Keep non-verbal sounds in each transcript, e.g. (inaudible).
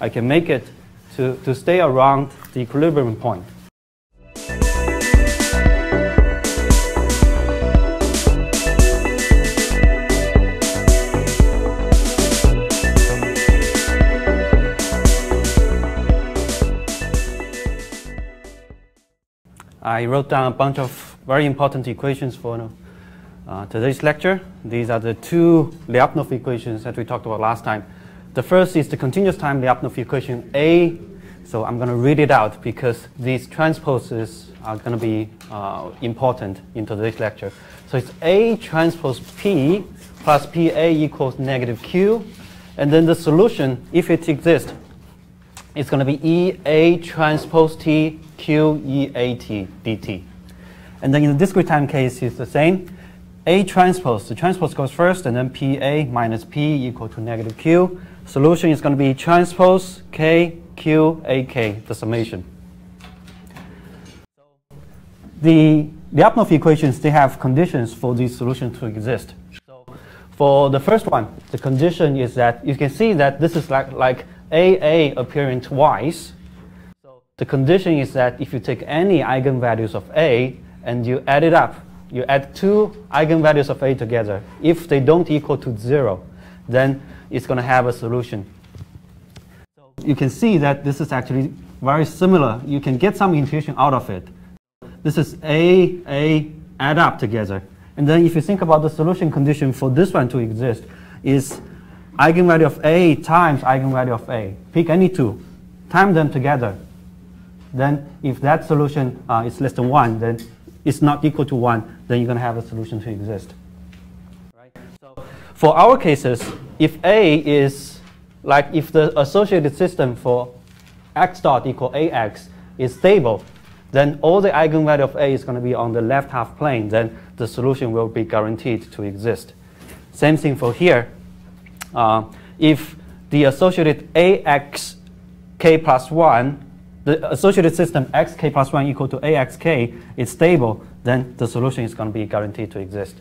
I can make it to, to stay around the equilibrium point. I wrote down a bunch of very important equations for uh, today's lecture. These are the two Lyapunov equations that we talked about last time. The first is the continuous time Lyapunov equation A. So I'm going to read it out because these transposes are going to be uh, important in today's lecture. So it's A transpose P plus PA equals negative Q. And then the solution, if it exists, it's going to be EA transpose T Q E A T dt. And then in the discrete time case, it's the same. A transpose, the transpose goes first, and then PA minus P equal to negative Q. Solution is going to be transpose K Q A K, the summation. The Lyapunov equations, they have conditions for this solution to exist. So for the first one, the condition is that you can see that this is like, like AA appearing twice So the condition is that if you take any eigenvalues of A and you add it up, you add two eigenvalues of A together. If they don't equal to zero, then it's going to have a solution. So you can see that this is actually very similar. You can get some intuition out of it. This is A, A, add up together. And then if you think about the solution condition for this one to exist, is eigenvalue of A times eigenvalue of A. Pick any two, time them together, then if that solution uh, is less than 1, then it's not equal to 1, then you're going to have a solution to exist. For our cases, if A is like if the associated system for x dot equal ax is stable, then all the eigenvalue of A is going to be on the left half plane, then the solution will be guaranteed to exist. Same thing for here. Uh, if the associated ax k plus 1 the associated system xk plus 1 equal to axk is stable, then the solution is going to be guaranteed to exist.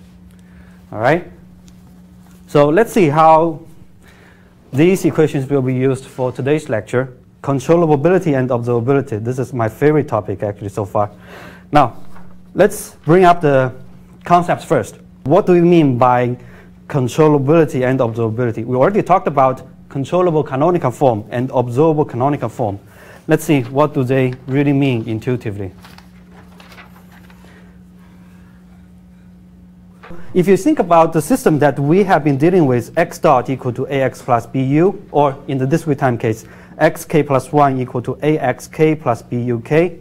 All right? So let's see how these equations will be used for today's lecture. Controllability and observability. This is my favorite topic actually so far. Now, let's bring up the concepts first. What do we mean by controllability and observability? We already talked about controllable canonical form and observable canonical form. Let's see what do they really mean intuitively. If you think about the system that we have been dealing with, x dot equal to ax plus bu, or in the discrete time case, xk plus 1 equal to axk plus buk,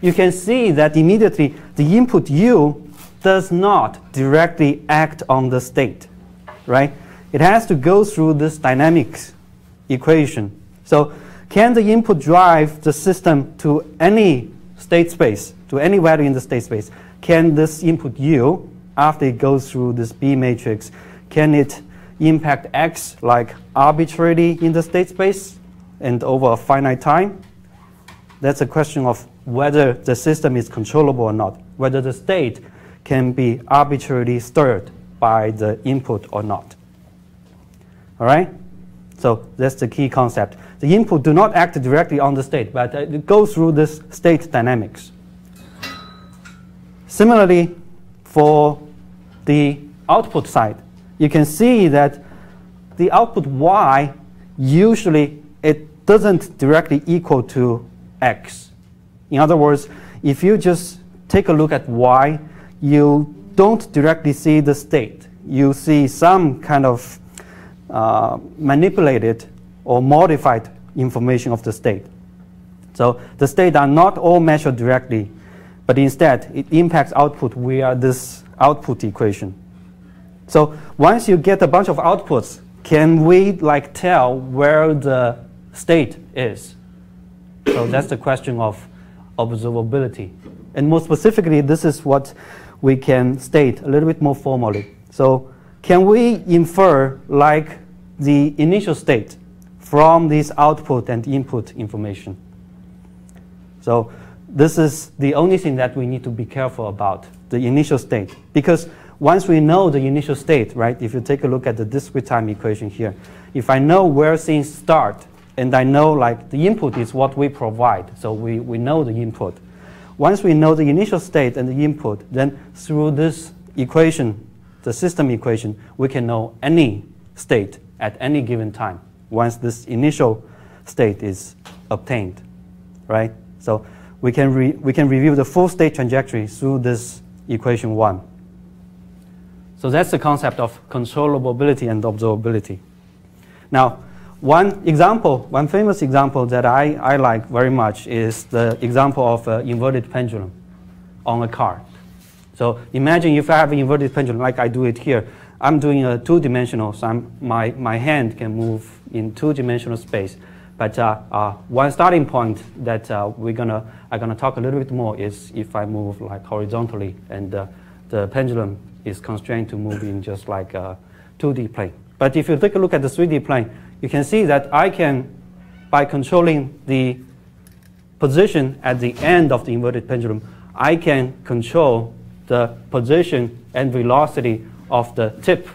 you can see that immediately the input u does not directly act on the state, right? It has to go through this dynamics equation. So can the input drive the system to any state space, to any value in the state space? Can this input u, after it goes through this B matrix, can it impact x like arbitrarily in the state space and over a finite time? That's a question of whether the system is controllable or not, whether the state can be arbitrarily stirred by the input or not. All right? So that's the key concept the input do not act directly on the state, but it goes through this state dynamics. Similarly, for the output side, you can see that the output y usually it doesn't directly equal to x. In other words, if you just take a look at y, you don't directly see the state. You see some kind of uh, manipulated or modified information of the state. So the state are not all measured directly, but instead it impacts output via this output equation. So once you get a bunch of outputs, can we like tell where the state is? So that's the question of observability. And more specifically, this is what we can state a little bit more formally. So can we infer like the initial state from this output and input information. So this is the only thing that we need to be careful about, the initial state. Because once we know the initial state, right, if you take a look at the discrete time equation here, if I know where things start and I know like the input is what we provide, so we, we know the input. Once we know the initial state and the input, then through this equation, the system equation, we can know any state at any given time once this initial state is obtained, right? So we can, we can review the full state trajectory through this equation 1. So that's the concept of controllability and observability. Now, one example, one famous example that I, I like very much is the example of an inverted pendulum on a car. So imagine if I have an inverted pendulum like I do it here. I'm doing a two-dimensional, so I'm, my, my hand can move in two-dimensional space. But uh, uh, one starting point that uh, we're gonna, I'm gonna talk a little bit more is if I move like horizontally and the pendulum is constrained to move in just like a 2D plane. But if you take a look at the 3D plane, you can see that I can, by controlling the position at the end of the inverted pendulum, I can control the position and velocity of the tip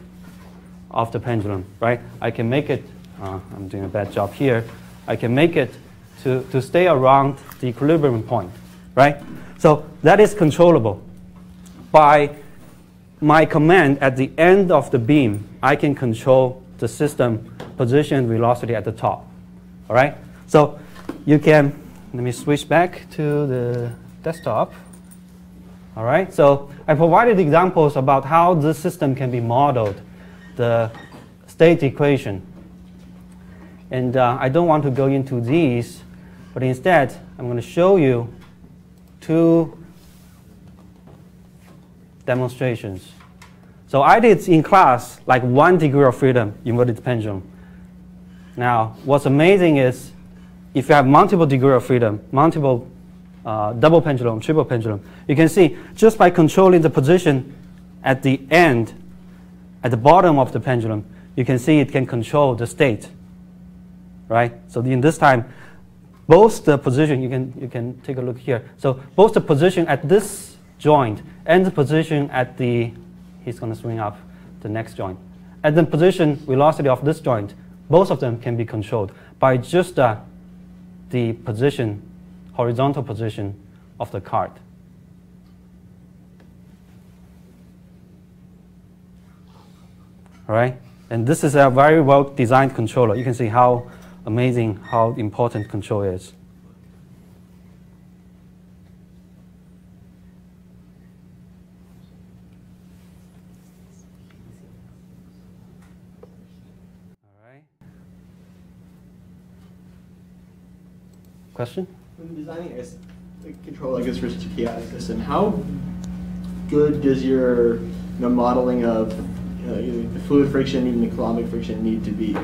of the pendulum, right? I can make it, uh, I'm doing a bad job here, I can make it to, to stay around the equilibrium point, right? So that is controllable. By my command at the end of the beam, I can control the system position velocity at the top, all right? So you can, let me switch back to the desktop. All right, so I provided examples about how this system can be modeled, the state equation. And uh, I don't want to go into these, but instead, I'm going to show you two demonstrations. So I did in class like one degree of freedom inverted pendulum. Now, what's amazing is if you have multiple degree of freedom, multiple uh, double pendulum, triple pendulum, you can see just by controlling the position at the end, at the bottom of the pendulum, you can see it can control the state, right? So in this time, both the position, you can, you can take a look here. So both the position at this joint and the position at the, he's going to swing up the next joint. At the position velocity of this joint, both of them can be controlled by just uh, the position horizontal position of the card. All right? And this is a very well designed controller. You can see how amazing, how important control is. Question? When designing a control like this versus a system, how good does your you know, modeling of uh, the fluid friction, even the Coulombic friction, need to be?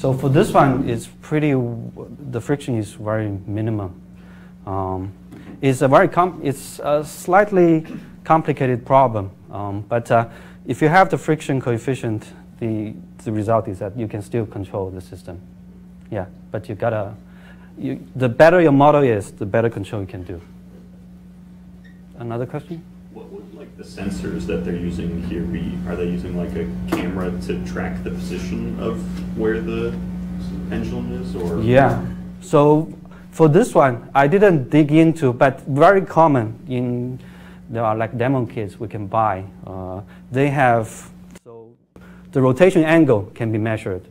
So for this one, it's pretty. The friction is very minimum. Um, it's a very it's a slightly complicated problem, um, but uh, if you have the friction coefficient, the the result is that you can still control the system. Yeah, but you gotta you, the better your model is, the better control you can do. Another question? What would like the sensors that they're using here be? Are they using like a camera to track the position of where the pendulum is, or? Yeah. So for this one, I didn't dig into, but very common in there are like demo kits we can buy. Uh, they have so the rotation angle can be measured.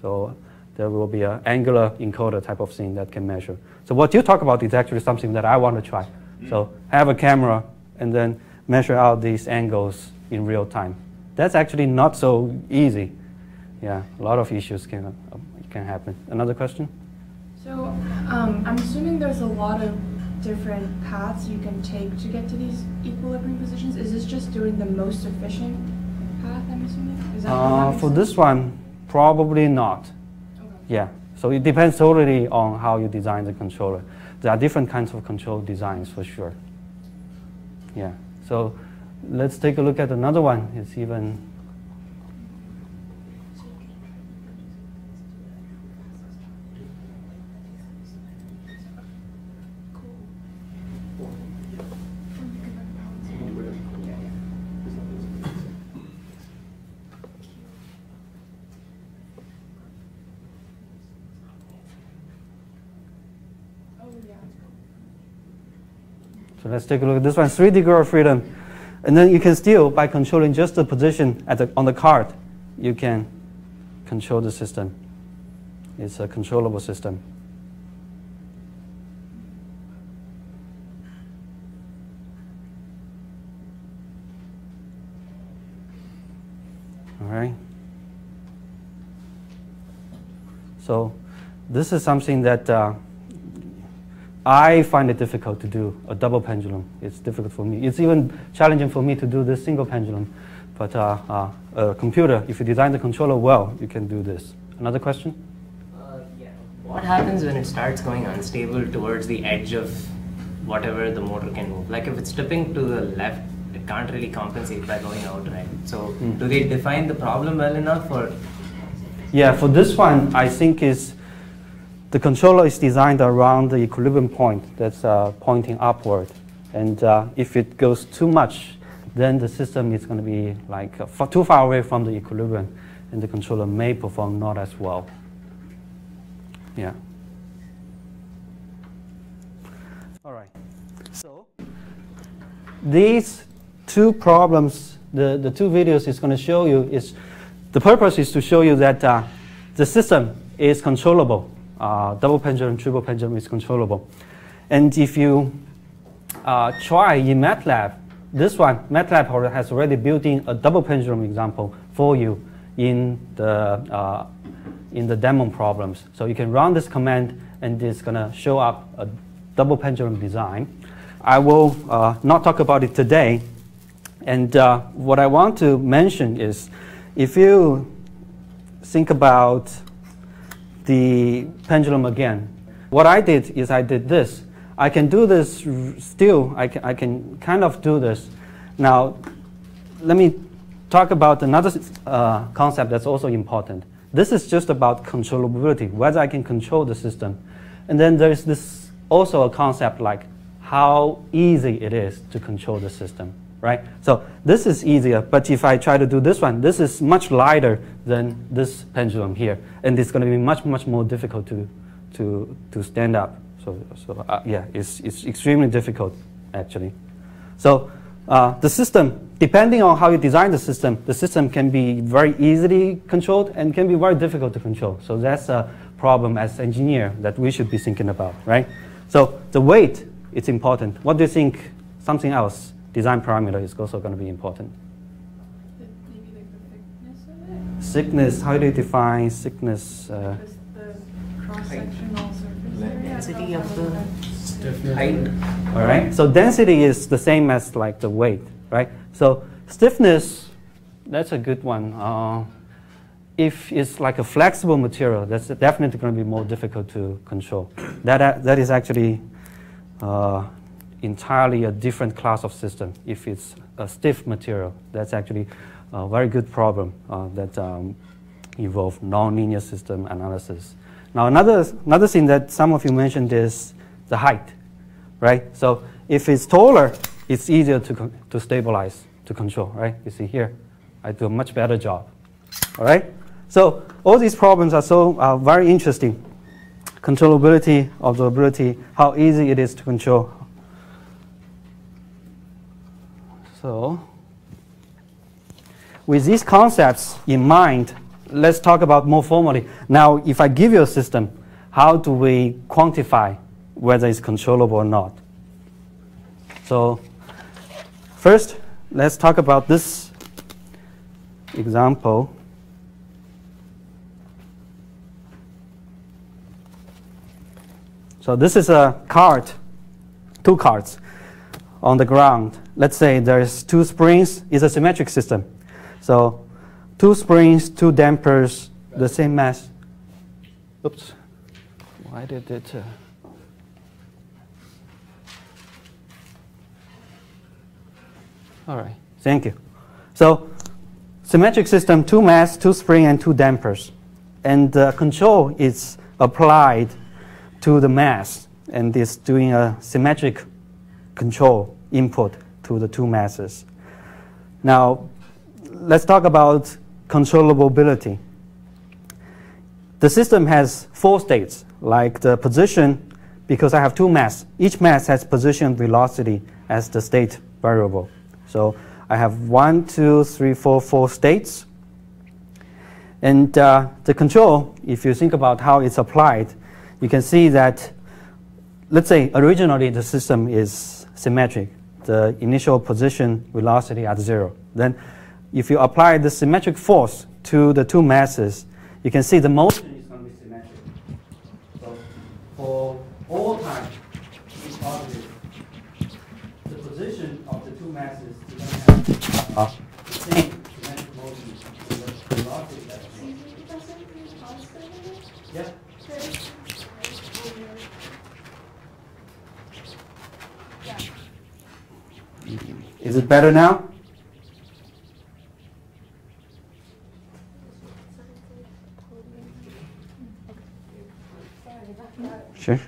So there will be an angular encoder type of thing that can measure. So what you talk about is actually something that I want to try. Mm. So have a camera and then measure out these angles in real time. That's actually not so easy. Yeah, a lot of issues can, uh, can happen. Another question? So um, I'm assuming there's a lot of different paths you can take to get to these equilibrium positions. Is this just doing the most efficient path, I'm assuming? Uh, for sense? this one, probably not. Yeah, so it depends totally on how you design the controller. There are different kinds of control designs for sure. Yeah, so let's take a look at another one. It's even let's take a look at this one, three degree of freedom. And then you can still, by controlling just the position at the, on the card, you can control the system. It's a controllable system. All right. So this is something that uh, I find it difficult to do, a double pendulum. It's difficult for me. It's even challenging for me to do this single pendulum. But uh, uh, a computer, if you design the controller well, you can do this. Another question? Uh, yeah. What happens when it starts going unstable towards the edge of whatever the motor can move? Like if it's tipping to the left, it can't really compensate by going out, right? So Mm. do they define the problem well enough or Yeah, for this one, I think is the controller is designed around the equilibrium point that's uh, pointing upward. And uh, if it goes too much, then the system is going to be like uh, too far away from the equilibrium, and the controller may perform not as well. Yeah. All right. So these two problems, the, the two videos is going to show you is the purpose is to show you that uh, the system is controllable. Uh, double pendulum, triple pendulum is controllable. And if you uh, try in MATLAB, this one, MATLAB has already built in a double pendulum example for you in the, uh, in the demo problems. So you can run this command and it's going to show up a double pendulum design. I will uh, not talk about it today. And uh, what I want to mention is if you think about the pendulum again, what I did is I did this. I can do this still, I can, I can kind of do this. Now, let me talk about another uh, concept that's also important. This is just about controllability, whether I can control the system. And then there's this also a concept like how easy it is to control the system, right? So this is easier, but if I try to do this one, this is much lighter than this pendulum here, and it's going to be much, much more difficult to, to, to stand up. So, so uh, yeah, it's, it's extremely difficult, actually. So uh, the system, depending on how you design the system, the system can be very easily controlled and can be very difficult to control. So that's a problem as engineer that we should be thinking about, right? So the weight is important. What do you think? Something else, design parameter is also going to be important. The- Maybe like the thickness of it? Thickness, how do you define thickness? Uh, the cross-sectional surface area? density of the- know. height? All right. So density is the same as like the weight, right? So stiffness, that's a good one. Uh, if it's like a flexible material, that's definitely going to be more difficult to control. That uh, that is actually uh, entirely a different class of system. If it's a stiff material, that's actually a very good problem uh, that um, involve nonlinear system analysis. Now another another thing that some of you mentioned is the height right? So if it's taller, it's easier to, to stabilize, to control, right? You see here, I do a much better job, all right? So all these problems are so uh, very interesting. Controllability, observability, how easy it is to control. So with these concepts in mind, let's talk about more formally. Now, if I give you a system, how do we quantify whether it's controllable or not? So, first, let's talk about this example. So, this is a cart, two carts on the ground. Let's say there's two springs, it's a symmetric system. So, two springs, two dampers, the same mass. Oops. Why did it? Uh, All right, thank you. So, symmetric system, two mass, two spring, and two dampers. And the control is applied to the mass, and it's doing a symmetric control input to the two masses. Now, let's talk about controllability. The system has four states, like the position, because I have two mass. Each mass has position velocity as the state variable. So I have one, two, three, four, four states. And uh, the control, if you think about how it's applied, you can see that, let's say originally the system is symmetric, the initial position velocity at zero. Then if you apply the symmetric force to the two masses, you can see the motion Is it better now? Sure.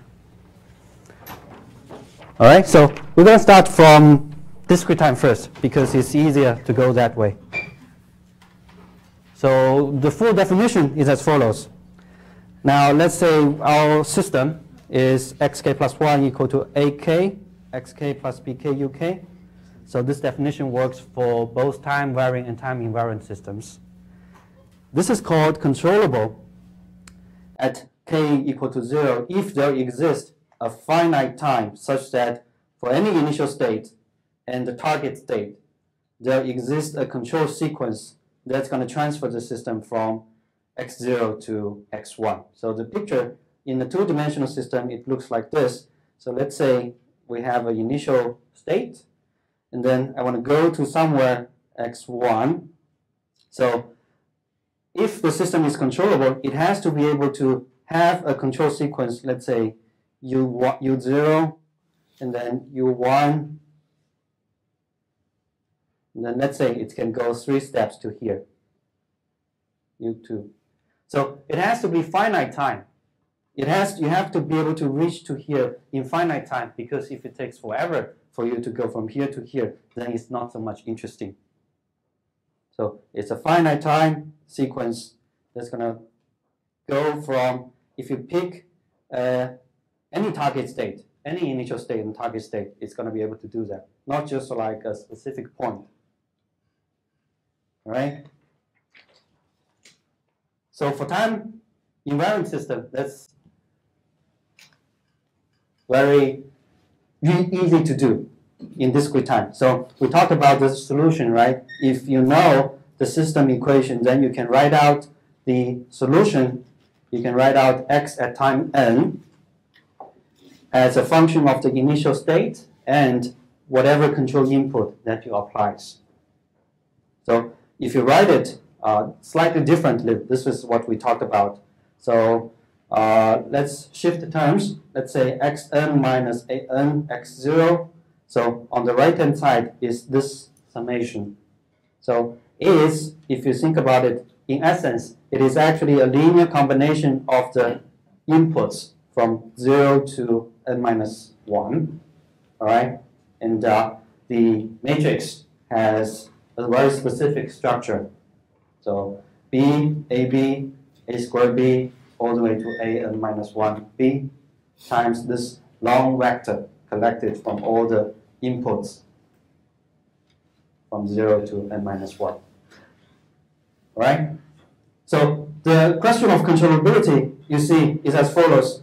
All right, so we're going to start from discrete time first because it's easier to go that way. So the full definition is as follows. Now let's say our system is xk plus 1 equal to ak, xk plus bk uk. So this definition works for both time varying and time invariant systems. This is called controllable at k equal to 0 if there exists a finite time such that for any initial state and the target state, there exists a control sequence that's going to transfer the system from x0 to x1. So the picture in the two-dimensional system, it looks like this. So let's say we have an initial state, and then I want to go to somewhere x1. So if the system is controllable, it has to be able to have a control sequence, let's say U, U0, and then U1, and then let's say it can go three steps to here, U2. So it has to be finite time. It has, you have to be able to reach to here in finite time because if it takes forever for you to go from here to here, then it's not so much interesting. So it's a finite time sequence that's going to go from, if you pick uh, any target state, any initial state and target state, it's going to be able to do that, not just like a specific point. All right? So for time invariant system, that's very easy to do in discrete time. So we talk about the solution, right? If you know the system equation, then you can write out the solution. You can write out x at time n as a function of the initial state and whatever control input that you applies. So if you write it uh, slightly differently, this is what we talked about. So uh, let's shift the terms. Let's say xn minus an x0. So on the right-hand side is this summation. So is, if you think about it, in essence, it is actually a linear combination of the inputs from 0 to n minus 1. All right? And uh, the matrix has a very specific structure. So B, AB, A squared B, all the way to A n minus 1 B times this long vector collected from all the inputs from 0 to n minus 1. All right? So the question of controllability, you see, is as follows.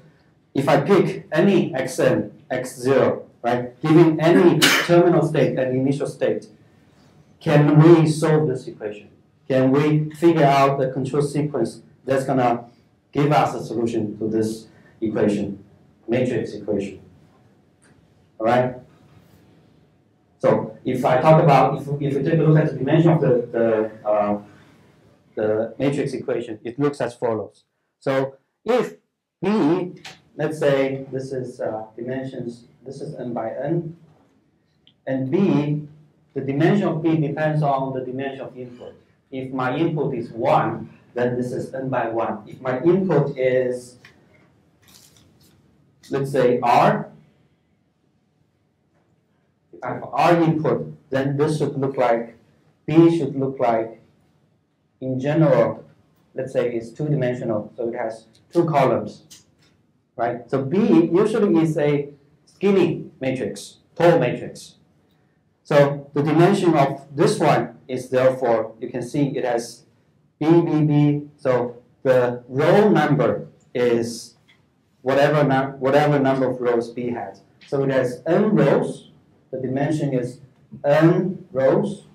If I pick any xn, x0, right, giving any (coughs) terminal state and initial state, can we solve this equation? Can we figure out the control sequence that's going to give us a solution to this equation, matrix equation? All right? So if I talk about, if, if we take a look at the dimension of the, the, uh, the matrix equation, it looks as follows. So if B, let's say this is uh, dimensions, this is n by n, and B, the dimension of B depends on the dimension of input. If my input is 1, then this is n by 1. If my input is, let's say R, if I have R input, then this should look like, B should look like, in general, let's say it's two-dimensional, so it has two columns, right? So B usually is a skinny matrix, tall matrix. So the dimension of this one is therefore, you can see it has B, B, B. So the row number is whatever, whatever number of rows B has. So it has n rows. The dimension is n rows.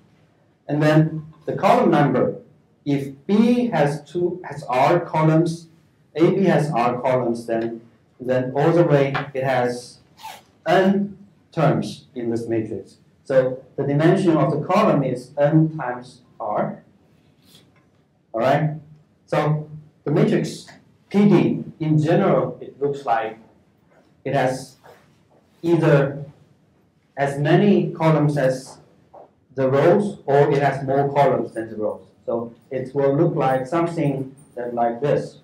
And then the column number, if B has two has R columns, AB has R columns, then then all the way it has n terms in this matrix. So the dimension of the column is n times R. All right. So the matrix PD in general, it looks like it has either as many columns as the rows or it has more columns than the rows. So it will look like something that like this.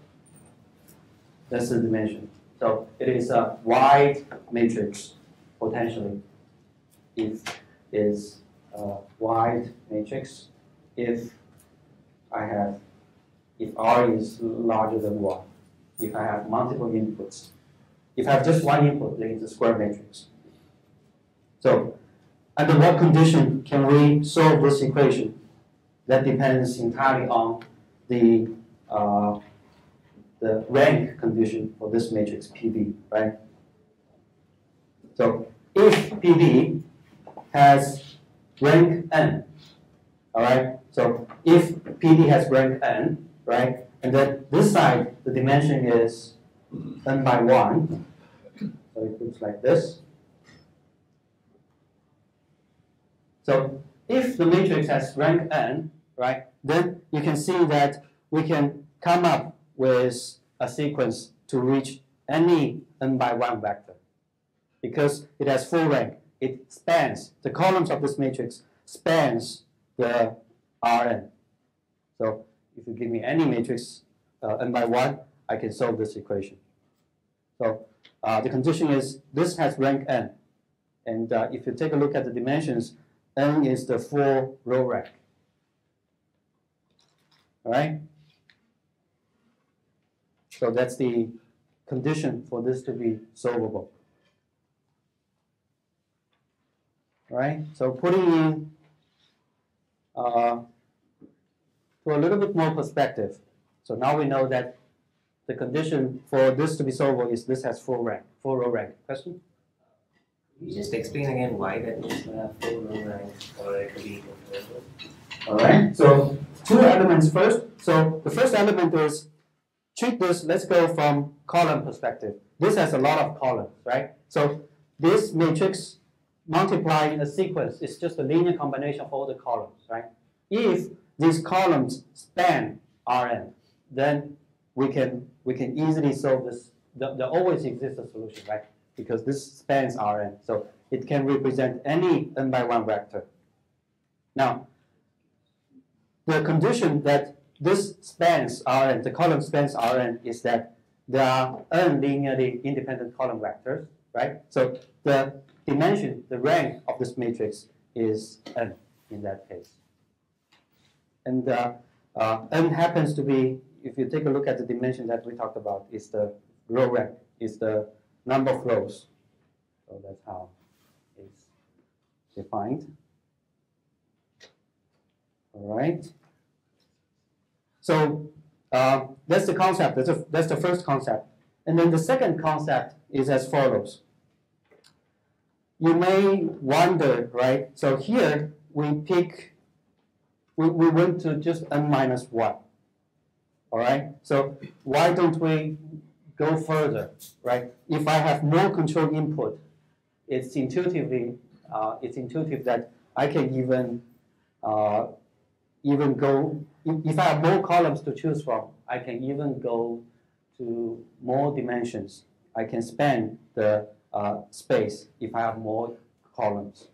That's the dimension. So it is a wide matrix potentially if is a wide matrix if I have if R is larger than 1, if I have multiple inputs. If I have just one input, then it's a square matrix. So under what condition can we solve this equation? That depends entirely on the, uh, the rank condition for this matrix PB, right? So if PB has rank n, all right? So if PD has rank n, right, and then this side, the dimension is n by 1, so it looks like this. So if the matrix has rank n, right, then you can see that we can come up with a sequence to reach any n by 1 vector because it has full rank. It spans, the columns of this matrix spans the Rn. So if you give me any matrix uh, n by 1, I can solve this equation. So uh, the condition is this has rank n. And uh, if you take a look at the dimensions, n is the full row rank. All right? So that's the condition for this to be solvable. All right? So putting in uh, to a little bit more perspective. So now we know that the condition for this to be solvable is this has full rank, full row rank. Question? You just explain again why that needs to have full row rank or it could be All right. So two elements first. So the first element is treat this. Let's go from column perspective. This has a lot of columns, right? So this matrix multiplying a sequence is just a linear combination of all the columns, right? If these columns span Rn, then we can we can easily solve this. There, there always exists a solution, right? Because this spans Rn, so it can represent any n by one vector. Now, the condition that this spans Rn, the column spans Rn, is that there are n linearly independent column vectors, right? So the dimension, the rank of this matrix is n in that case. And uh, uh, n happens to be, if you take a look at the dimension that we talked about, is the row rank, is the number of rows. So that's how it's defined. All right. So uh, that's the concept. That's, a, that's the first concept. And then the second concept is as follows. You may wonder, right? So here we pick, we, we went to just n minus 1. All right? So why don't we go further, right? If I have more control input, it's intuitively, uh, it's intuitive that I can even, uh, even go, if I have more columns to choose from, I can even go to more dimensions. I can span the uh, space if I have more columns.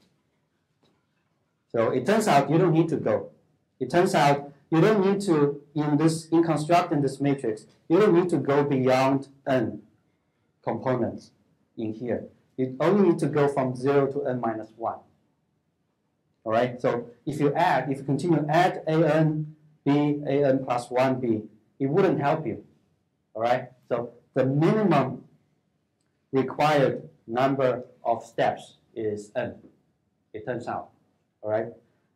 So it turns out you don't need to go. It turns out you don't need to, in this, in constructing this matrix, you don't need to go beyond n components in here. You only need to go from 0 to n minus 1. All right, so if you add, if you continue add an, b, an plus 1b, it wouldn't help you. All right, so the minimum required number of steps is n, it turns out. All right?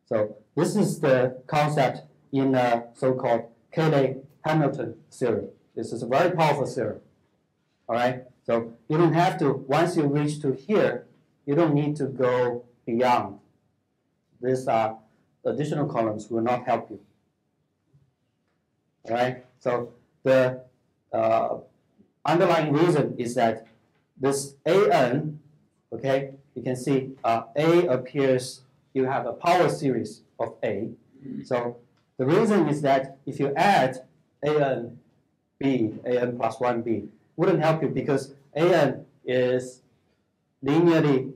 So this is the concept in the so-called Cayley-Hamilton theorem. This is a very powerful theorem. All right? So you don't have to, once you reach to here, you don't need to go beyond. These are additional columns will not help you. All right? So the uh, underlying reason is that this an, okay, you can see uh, a appears, you have a power series of a. So the reason is that if you add an b, an plus 1b, wouldn't help you because an is linearly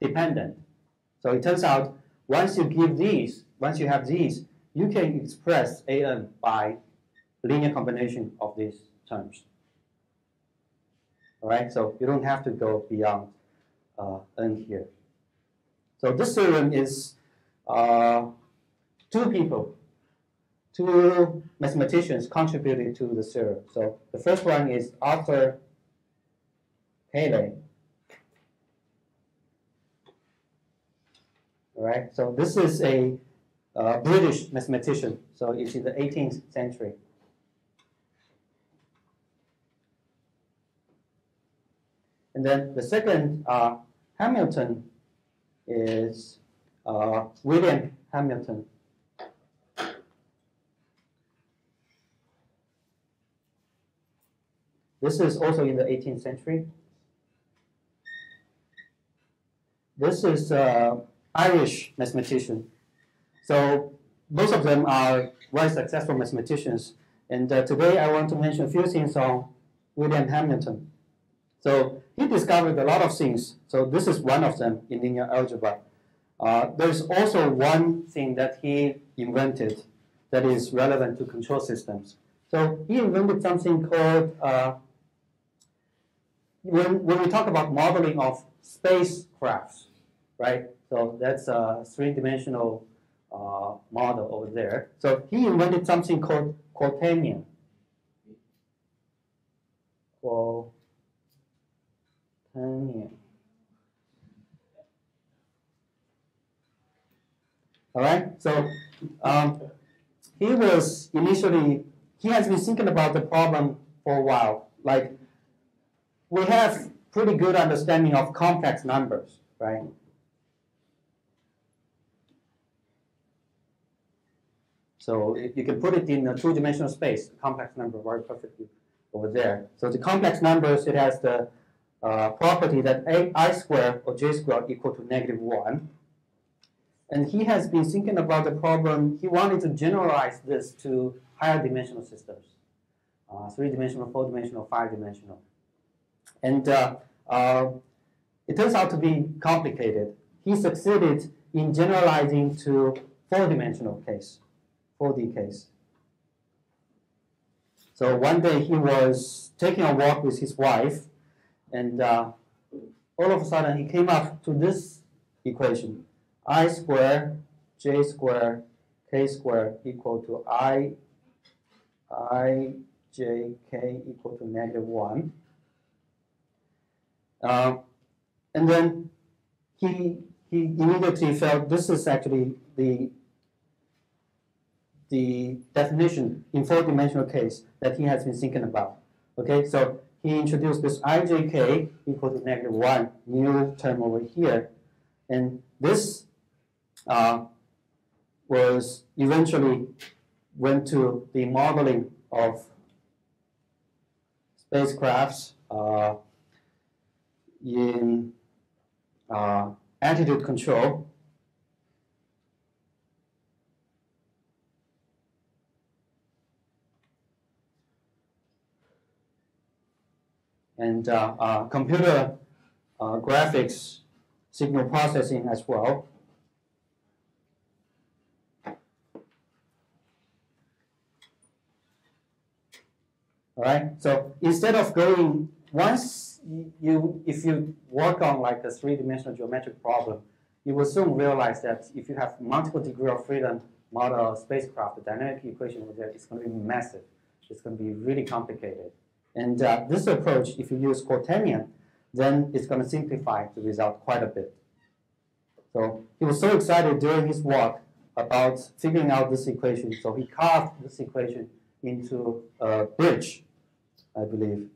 dependent. So it turns out once you give these, once you have these, you can express an by linear combination of these terms. All right, so you don't have to go beyond uh, n here. So this theorem is uh, two people, two mathematicians contributed to the theorem. So the first one is Arthur. All right, so this is a uh, British mathematician. So it's in the 18th century. And then the second uh, Hamilton is uh, William Hamilton. This is also in the 18th century. This is uh, Irish mathematician. So both of them are very successful mathematicians. And uh, today I want to mention a few things on William Hamilton. So he discovered a lot of things. So this is one of them in linear algebra. Uh, there's also one thing that he invented that is relevant to control systems. So he invented something called, uh, when, when we talk about modeling of spacecrafts, right? So that's a three-dimensional uh, model over there. So he invented something called quaternion. Quaternion. All right, so um, he was initially, he has been thinking about the problem for a while. Like, we have pretty good understanding of complex numbers, right? So you can put it in a two-dimensional space, complex number very perfectly over there. So the complex numbers, it has the uh, property that a, i squared or j squared equal to negative 1. And he has been thinking about the problem, he wanted to generalize this to higher dimensional systems, uh, three-dimensional, four-dimensional, five-dimensional. And uh, uh, it turns out to be complicated. He succeeded in generalizing to four-dimensional case, 4D case. So one day he was taking a walk with his wife, and uh, all of a sudden he came up to this equation i square j square k square equal to i i j k equal to negative 1. Uh, and then he, he immediately felt this is actually the, the definition in four-dimensional case that he has been thinking about. Okay, so he introduced this ijk equal to negative 1 new term over here. And this uh, was eventually went to the modeling of spacecrafts uh, in uh, attitude control. And uh, uh, computer uh, graphics signal processing as well. All right. So instead of going once you, if you work on like a three-dimensional geometric problem, you will soon realize that if you have multiple degree of freedom model spacecraft, the dynamic equation over there is going to be massive. It's going to be really complicated. And uh, this approach, if you use quaternion, then it's going to simplify the result quite a bit. So he was so excited during his walk about figuring out this equation, so he carved this equation into a bridge, I believe.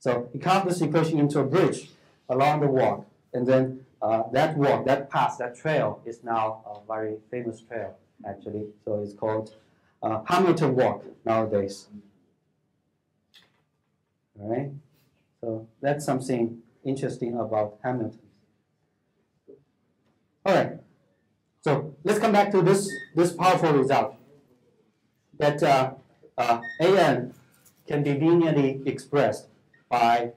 So he carved this equation into a bridge along the walk, and then uh, that walk, that path, that trail is now a very famous trail, actually. So it's called uh, Hamilton Walk nowadays. Right? So that's something interesting about Hamilton. All right. So let's come back to this, this powerful result that uh, uh, an can be linearly expressed by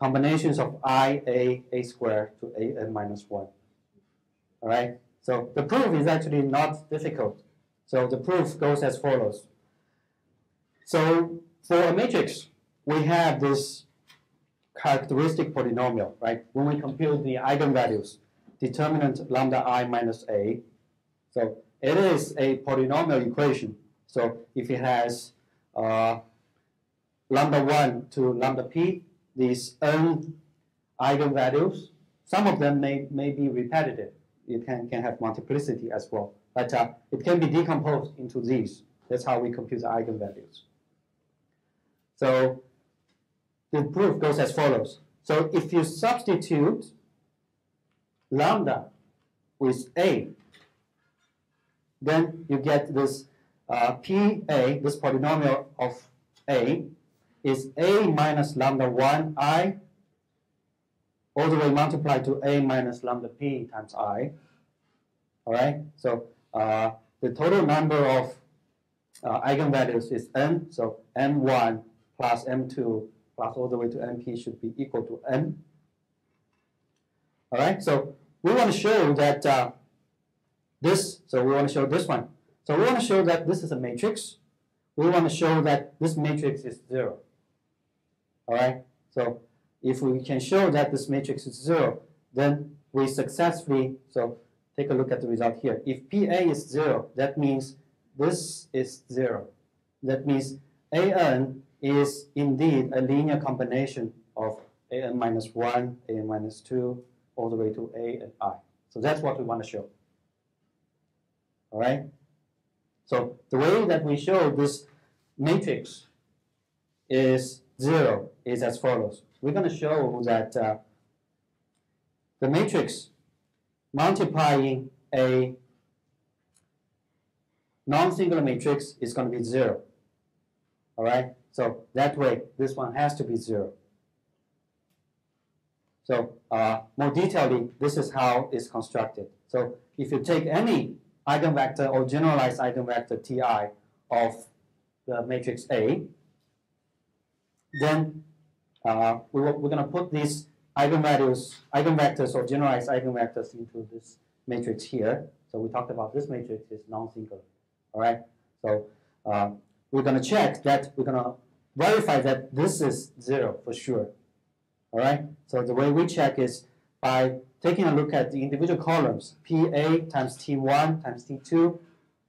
combinations of i, a, a squared to a n minus 1. All right? So the proof is actually not difficult. So the proof goes as follows. So for a matrix, we have this characteristic polynomial, right? When we compute the eigenvalues, determinant lambda i minus a. So it is a polynomial equation. So if it has uh, lambda 1 to lambda p, these n eigenvalues, some of them may, may be repetitive. It can, can have multiplicity as well. But uh, it can be decomposed into these. That's how we compute the eigenvalues. So the proof goes as follows. So if you substitute lambda with a, then you get this uh, PA, this polynomial of a, is a minus lambda 1 i all the way multiplied to a minus lambda p times i. All right, so uh, the total number of uh, eigenvalues is n, so m1 plus m2 plus all the way to mp should be equal to n. All right, so we want to show that uh, this, so we want to show this one. So we want to show that this is a matrix. We want to show that this matrix is zero. All right, so if we can show that this matrix is zero, then we successfully, so take a look at the result here. If PA is zero, that means this is zero. That means AN is indeed a linear combination of an minus 1, an minus 2, all the way to a and i. So that's what we want to show. All right? So the way that we show this matrix is 0 is as follows. We're going to show that uh, the matrix multiplying a non-singular matrix is going to be 0. All right? So that way, this one has to be 0. So uh, more detailedly, this is how it's constructed. So if you take any eigenvector or generalized eigenvector Ti of the matrix A, then uh, we are going to put these eigenvalues, eigenvectors or generalized eigenvectors into this matrix here. So we talked about this matrix is non-singular. All right. So uh, we're going to check that we're going to verify that this is zero for sure. All right. So the way we check is by taking a look at the individual columns, PA times T1 times T2,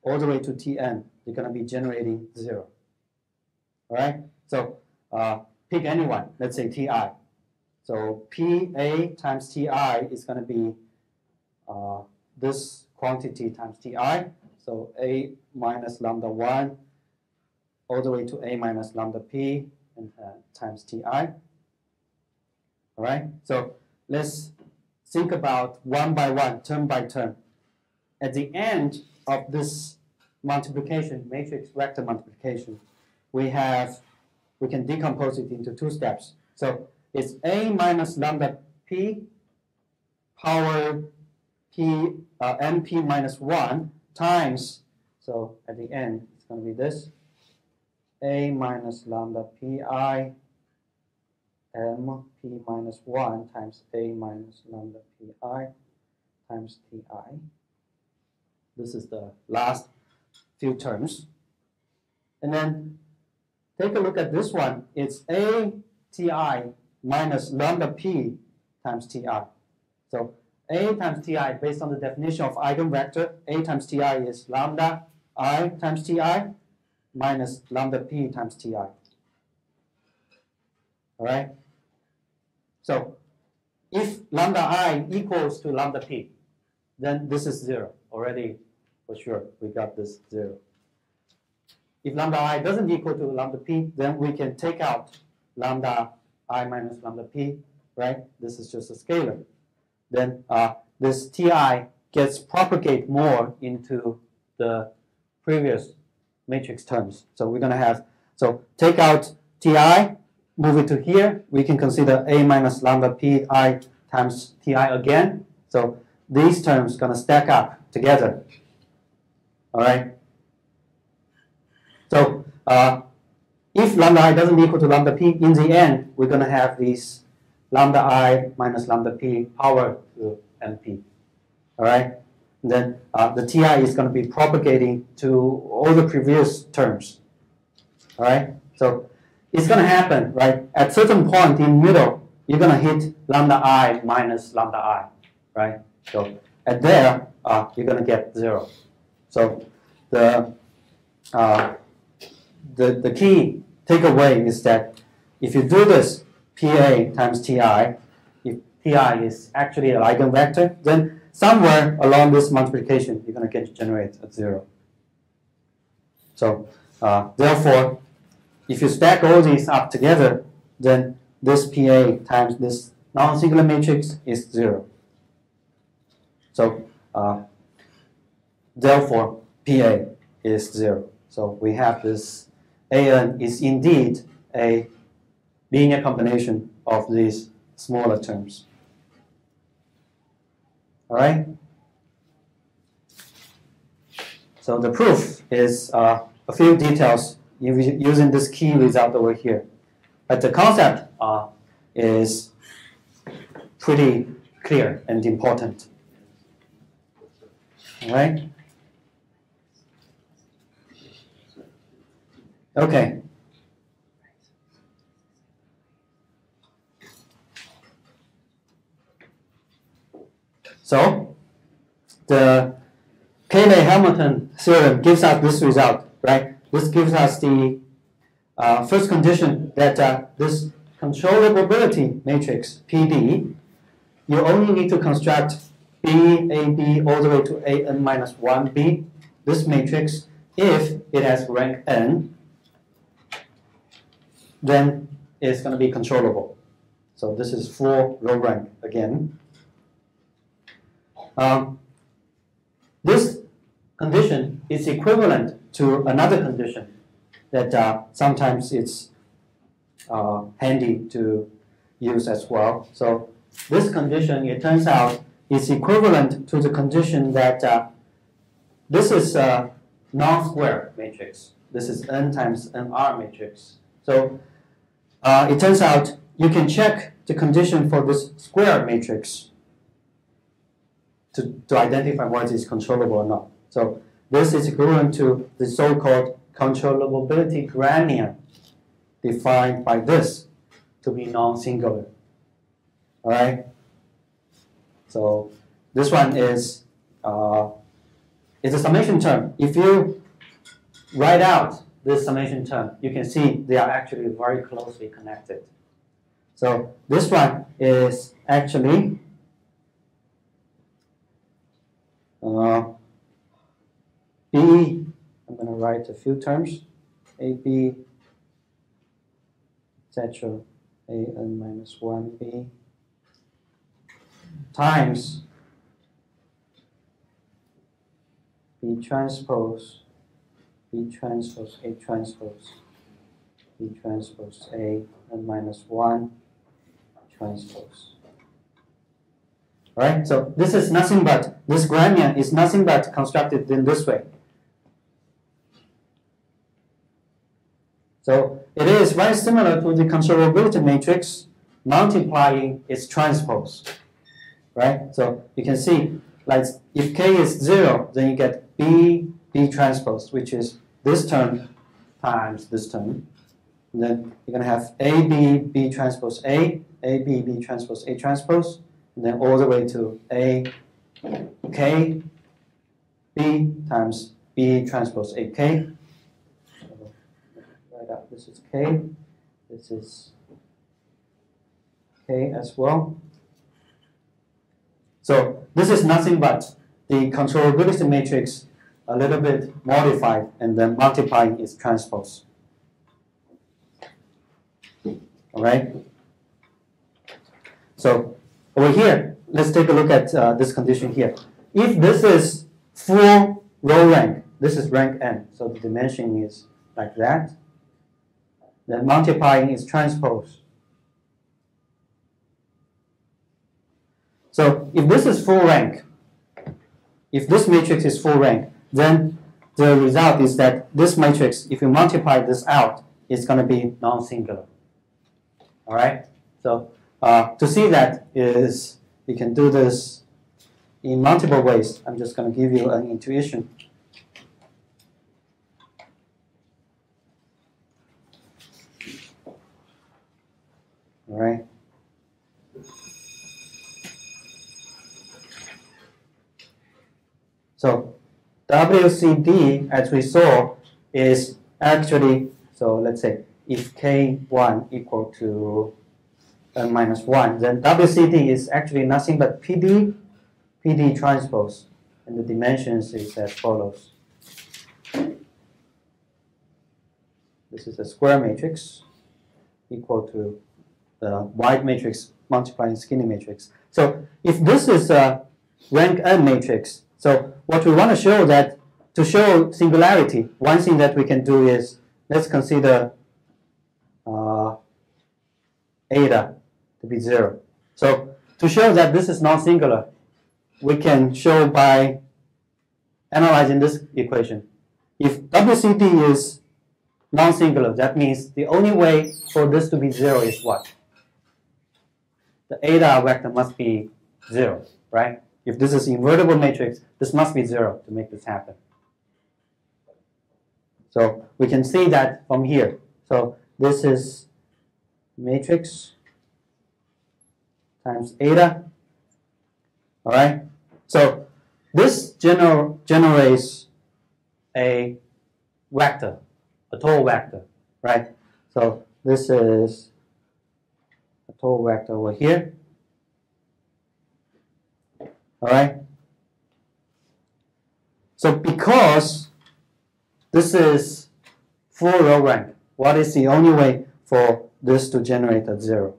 all the way to Tn. They're going to be generating zero. All right. So uh, pick anyone. Let's say Ti. So PA times Ti is going to be uh, this quantity times Ti. So A minus lambda 1 all the way to A minus lambda P and, uh, times Ti. All right, so let's think about one by one, term by term. At the end of this multiplication, matrix vector multiplication, we have, we can decompose it into two steps. So it's A minus lambda P power P, uh, MP minus 1 times, so at the end, it's going to be this, A minus lambda Pi m p minus 1 times a minus lambda pi times ti. This is the last few terms. And then take a look at this one. It's a ti minus lambda p times ti. So a times ti, based on the definition of eigenvector, a times ti is lambda i times ti minus lambda p times ti. All right? So if lambda i equals to lambda p, then this is zero already for sure. We got this zero. If lambda i doesn't equal to lambda p, then we can take out lambda i minus lambda p, right? This is just a scalar. Then uh, this ti gets propagate more into the previous matrix terms. So we're going to have, so take out ti, move it to here. We can consider a minus lambda pi times ti again. So these terms going to stack up together. All right. So uh, if lambda i doesn't equal to lambda p, in the end, we're going to have these lambda i minus lambda p power to np. All right. Then uh, the ti is going to be propagating to all the previous terms. All right. So it's going to happen, right? At certain point in middle, you're going to hit lambda i minus lambda i, right? So at there, uh, you're going to get zero. So the, uh, the, the key takeaway is that if you do this PA times TI, if TI is actually an eigenvector, then somewhere along this multiplication, you're going to get generate a zero. So uh, therefore, if you stack all these up together, then this PA times this non-singular matrix is zero. So uh, therefore, PA is zero. So we have this AN is indeed a linear combination of these smaller terms. All right? So the proof is uh, a few details using this key result over here. But the concept uh, is pretty clear and important. All right? Okay. So, the Cayley-Hamilton theorem gives us this result, right? This gives us the uh, first condition that uh, this controllability matrix, PD, you only need to construct B, A, B, all the way to A, n minus 1, B, this matrix, if it has rank n, then it's going to be controllable. So this is full row rank again. Um, this condition is equivalent to another condition that uh, sometimes it's uh, handy to use as well. So this condition, it turns out, is equivalent to the condition that uh, this is a non-square matrix. This is n times nr matrix. So uh, it turns out you can check the condition for this square matrix to, to identify whether it's controllable or not. So this is equivalent to the so-called controllability Gramian defined by this to be non-singular. All right. So this one is uh, it's a summation term. If you write out this summation term, you can see they are actually very closely connected. So this one is actually uh, B, I'm going to write a few terms, AB, etc., AN minus 1B times. B transpose. B transpose. A transpose. B transpose. A n minus 1 transpose. Alright, so this is nothing but, this Gramian is nothing but constructed in this way. So it is very similar to the controllability matrix multiplying its transpose. Right? So you can see, like if k is 0, then you get b, b transpose, which is this term times this term. And then you're going to have a, b, b transpose a, a, b, b transpose a transpose, and then all the way to a, k, b times b transpose a, k. this is k, this is k as well. So this is nothing but the controllability matrix a little bit modified and then multiplying its transpose. All right? So over here, let's take a look at uh, this condition here. If this is full row rank, this is rank n, so the dimension is like that, then multiplying is transpose. So if this is full rank, if this matrix is full rank, then the result is that this matrix, if you multiply this out, is going to be non-singular. All right? So uh, to see that is, you can do this in multiple ways. I'm just going to give you an intuition. All right? So WCD, as we saw, is actually, so let's say if K1 equal to n minus 1, then WCD is actually nothing but PD, PD transpose. And the dimensions is as follows. This is a square matrix equal to the wide matrix multiplying skinny matrix. So if this is a rank n matrix, so what we want to show that to show singularity, one thing that we can do is let's consider uh, eta to be zero. So to show that this is non-singular, we can show by analyzing this equation. If WCD is non-singular, that means the only way for this to be zero is what? The eta vector must be zero, right? If this is invertible matrix, this must be zero to make this happen. So we can see that from here. So this is matrix times eta. All right. So this gener generates a vector, a tall vector, right? So this is a tall vector over here. All right. So because this is full row rank, what is the only way for this to generate a zero?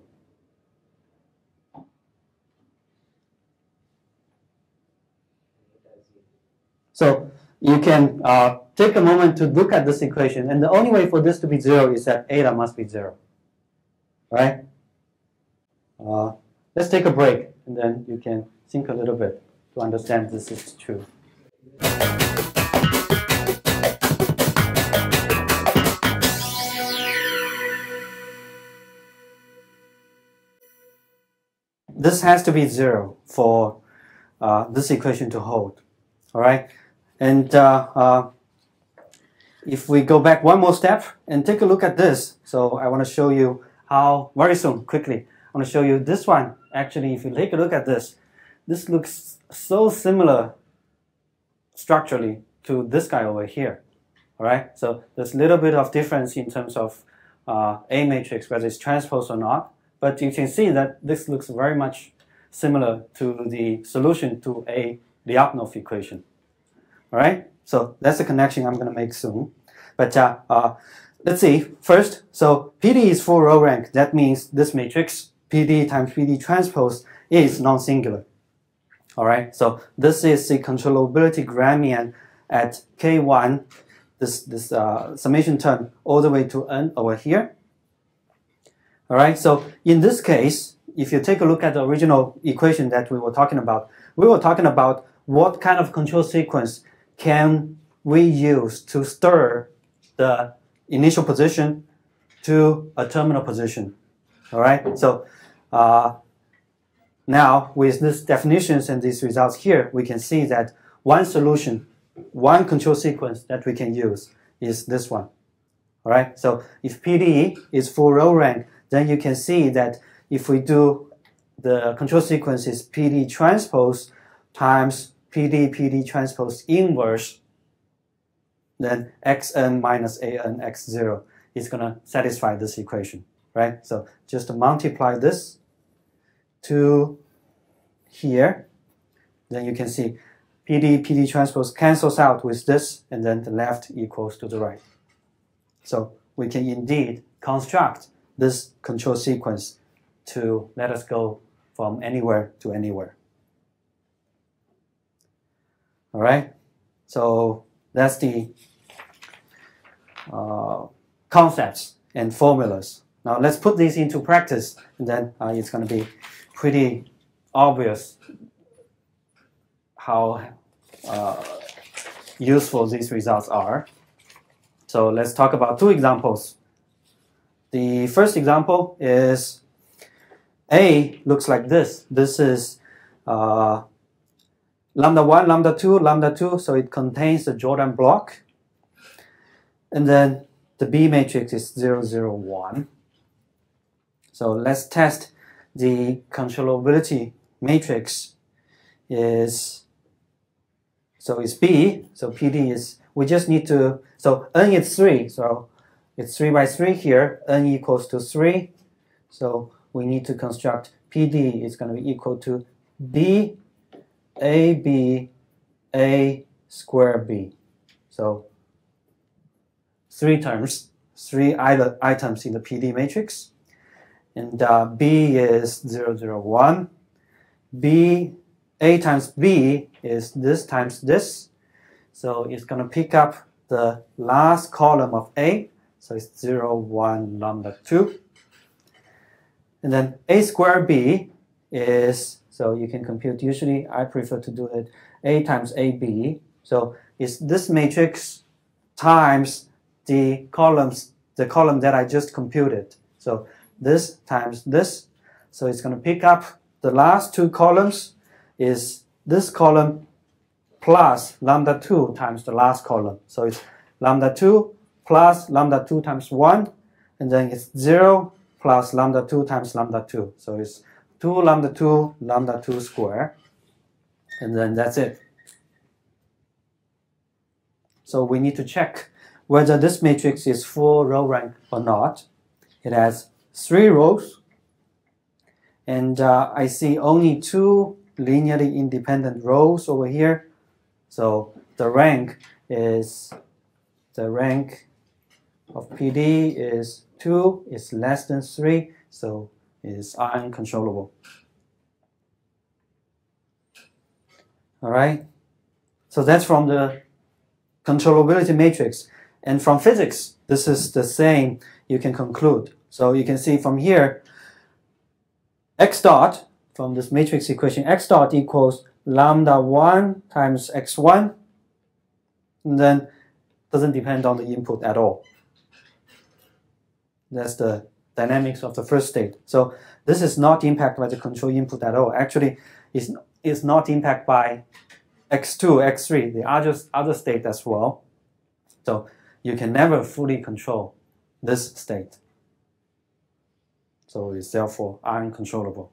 So you can uh, take a moment to look at this equation, and the only way for this to be zero is that eta must be zero, right? Uh, let's take a break, and then you can think a little bit to understand this is true. This has to be zero for uh, this equation to hold. All right, and uh, uh, if we go back one more step and take a look at this, so I want to show you how very soon, quickly, I want to show you this one. Actually, if you take a look at this, this looks so similar structurally to this guy over here. All right, so there's a little bit of difference in terms of uh, A matrix, whether it's transpose or not, but you can see that this looks very much similar to the solution to a Lyapunov equation. All right, so that's the connection I'm going to make soon. But uh, uh, let's see, first, so PD is full row rank. That means this matrix, PD times PD transpose, is non-singular. All right, so this is the controllability Gramian at K1, this, this uh, summation term all the way to N over here. All right, so in this case, if you take a look at the original equation that we were talking about, we were talking about what kind of control sequence can we use to stir the initial position to a terminal position. All right, so uh, now, with these definitions and these results here, we can see that one solution, one control sequence that we can use is this one. All right, so if PD is full row rank, then you can see that if we do the control sequence is PD transpose times PD, PD transpose inverse, then xn minus an x0 is going to satisfy this equation, right? So just multiply this to here, Then you can see PD, PD transpose cancels out with this, and then the left equals to the right. So we can indeed construct this control sequence to let us go from anywhere to anywhere. All right, so that's the uh, concepts and formulas. Now let's put these into practice, and then uh, it's going to be pretty obvious how uh, useful these results are. So let's talk about two examples. The first example is A looks like this. This is uh, lambda 1, lambda 2, lambda 2, so it contains the Jordan block. And then the B matrix is 0, 0, 1. So let's test the controllability matrix is, so it's B, so PD is, we just need to, so N is 3, so it's 3 by 3 here, N equals to 3, so we need to construct PD is going to be equal to B a B A square B. So three terms, three items in the PD matrix. And uh, B is 0, 0, 1. B, A times B is this times this. So it's going to pick up the last column of A. So it's 0, 1, lambda 2. And then A square B is so you can compute, usually I prefer to do it A times AB. So it's this matrix times the columns, the column that I just computed. So this times this. So it's going to pick up the last two columns is this column plus lambda 2 times the last column. So it's lambda 2 plus lambda 2 times 1, and then it's 0 plus lambda 2 times lambda 2. So it's 2 lambda 2 lambda 2 square. And then that's it. So we need to check whether this matrix is full row rank or not. It has three rows. And uh, I see only two linearly independent rows over here. So the rank is the rank of PD is 2 is less than 3. So is uncontrollable. All right. So that's from the controllability matrix. And from physics, this is the same you can conclude. So you can see from here, x dot, from this matrix equation, x dot equals lambda 1 times x1, and then doesn't depend on the input at all. That's the dynamics of the first state. So this is not impacted by the control input at all. Actually, it's, it's not impacted by x2, x3, the other, other state as well. So you can never fully control this state. So it's therefore uncontrollable.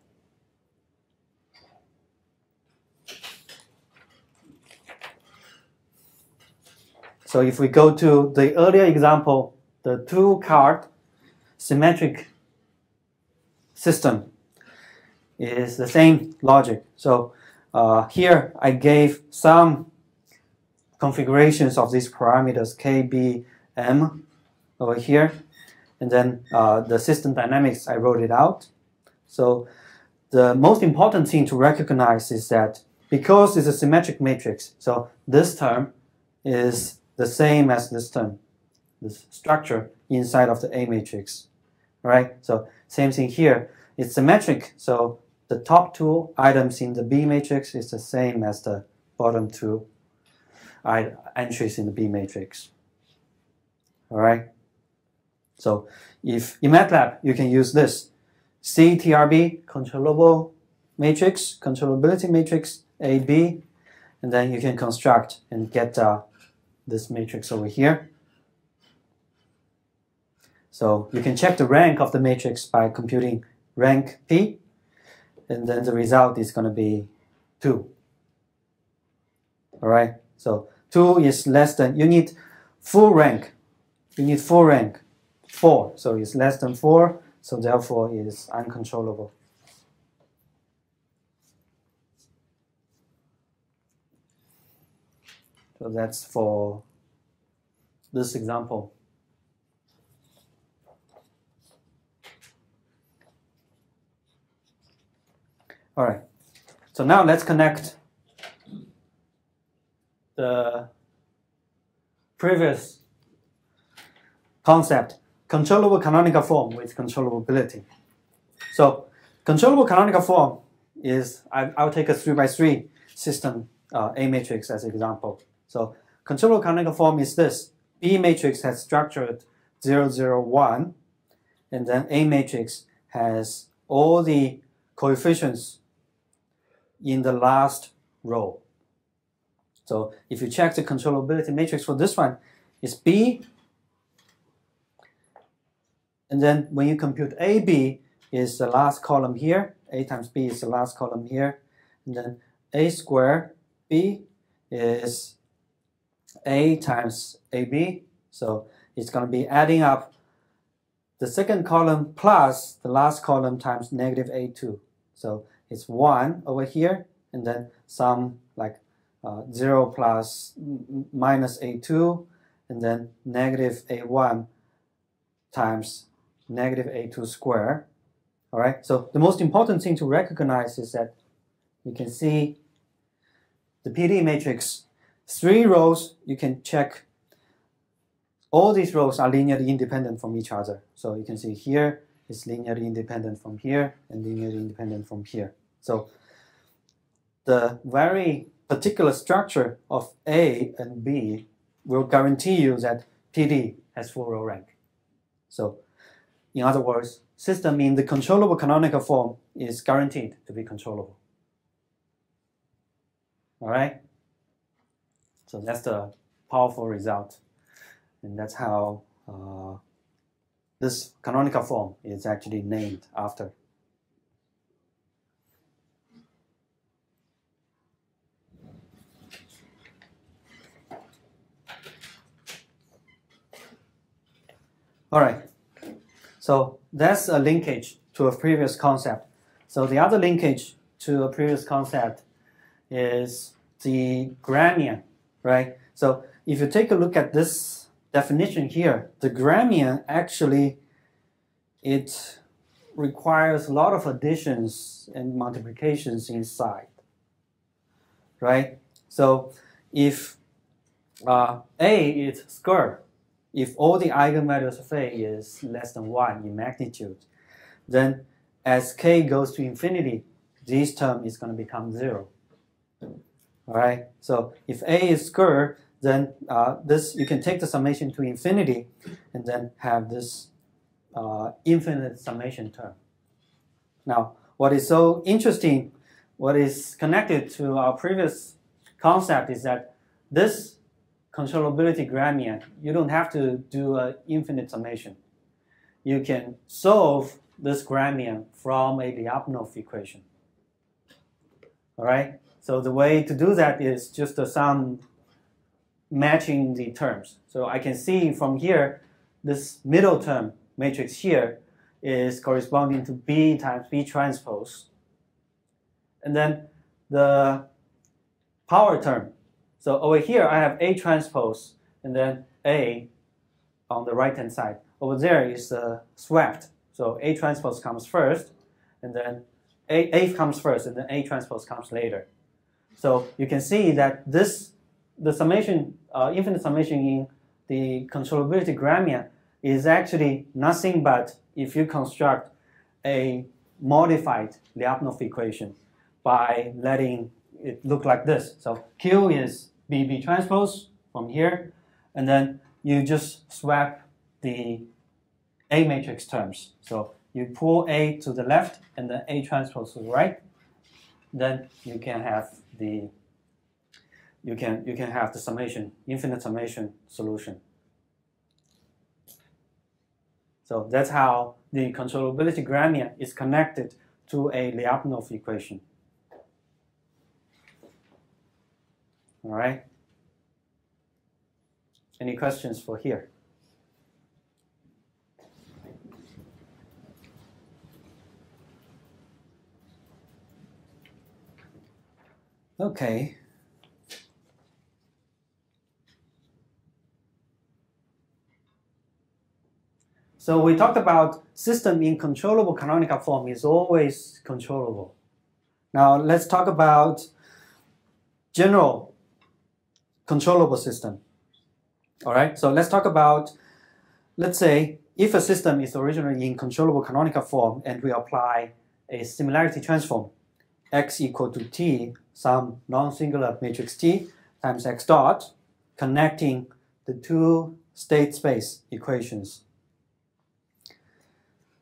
So if we go to the earlier example, the two card symmetric system is the same logic. So uh, here I gave some configurations of these parameters k, b, m over here. And then uh, the system dynamics, I wrote it out. So the most important thing to recognize is that because it's a symmetric matrix, so this term is the same as this term, this structure inside of the A matrix right? So same thing here. It's symmetric, so the top two items in the B matrix is the same as the bottom two entries in the B matrix. All right. So if in MATLAB you can use this CTRB controllable matrix, controllability matrix AB, and then you can construct and get uh, this matrix over here. So you can check the rank of the matrix by computing rank P, and then the result is going to be 2. All right, so 2 is less than, you need full rank. You need full rank, 4. So it's less than 4, so therefore it is uncontrollable. So that's for this example. All right. So now let's connect the previous concept, controllable canonical form with controllability. So controllable canonical form is, I, will take a three by three system uh, A matrix as an example. So controllable canonical form is this. B matrix has structured 0, 0, 1, and then A matrix has all the coefficients in the last row. So if you check the controllability matrix for this one, it's B. And then when you compute AB is the last column here. A times B is the last column here. And then A square B is A times AB. So it's going to be adding up the second column plus the last column times negative A2. So it's 1 over here, and then some like uh, 0 plus minus a2, and then negative a1 times negative a2 square. All right, so the most important thing to recognize is that you can see the PD matrix, three rows, you can check all these rows are linearly independent from each other. So you can see here is linearly independent from here and linearly independent from here. So the very particular structure of A and B will guarantee you that PD has full row rank. So in other words, system in the controllable canonical form is guaranteed to be controllable. All right? So that's the powerful result. And that's how uh, this canonical form is actually named after. All right. So that's a linkage to a previous concept. So the other linkage to a previous concept is the Gramian, right? So if you take a look at this definition here, the Gramian actually it requires a lot of additions and multiplications inside, right? So if uh, A is square, if all the eigenvalues of A is less than 1 in magnitude, then as k goes to infinity, this term is going to become 0. All right, so if A is square, then uh, this you can take the summation to infinity and then have this uh, infinite summation term. Now, what is so interesting, what is connected to our previous concept is that this controllability Gramian, you don't have to do an infinite summation. You can solve this Gramian from a Lyapunov equation. All right. So the way to do that is just a sum matching the terms. So I can see from here, this middle term matrix here is corresponding to B times B transpose. And then the power term so over here, I have A transpose and then A on the right-hand side. Over there is uh, swept. So A transpose comes first, and then A, A comes first, and then A transpose comes later. So you can see that this, the summation, uh, infinite summation in the controllability Gramian is actually nothing but if you construct a modified Lyapunov equation by letting it look like this. So Q is BB transpose from here, and then you just swap the A matrix terms. So you pull A to the left and then A transpose to the right, then you can have the you can you can have the summation, infinite summation solution. So that's how the controllability Gramian is connected to a Lyapunov equation. All right? Any questions for here? Okay. So we talked about system in controllable canonical form is always controllable. Now let's talk about general controllable system. All right, so let's talk about, let's say, if a system is originally in controllable canonical form and we apply a similarity transform, x equal to t, some non-singular matrix t times x dot, connecting the two state space equations.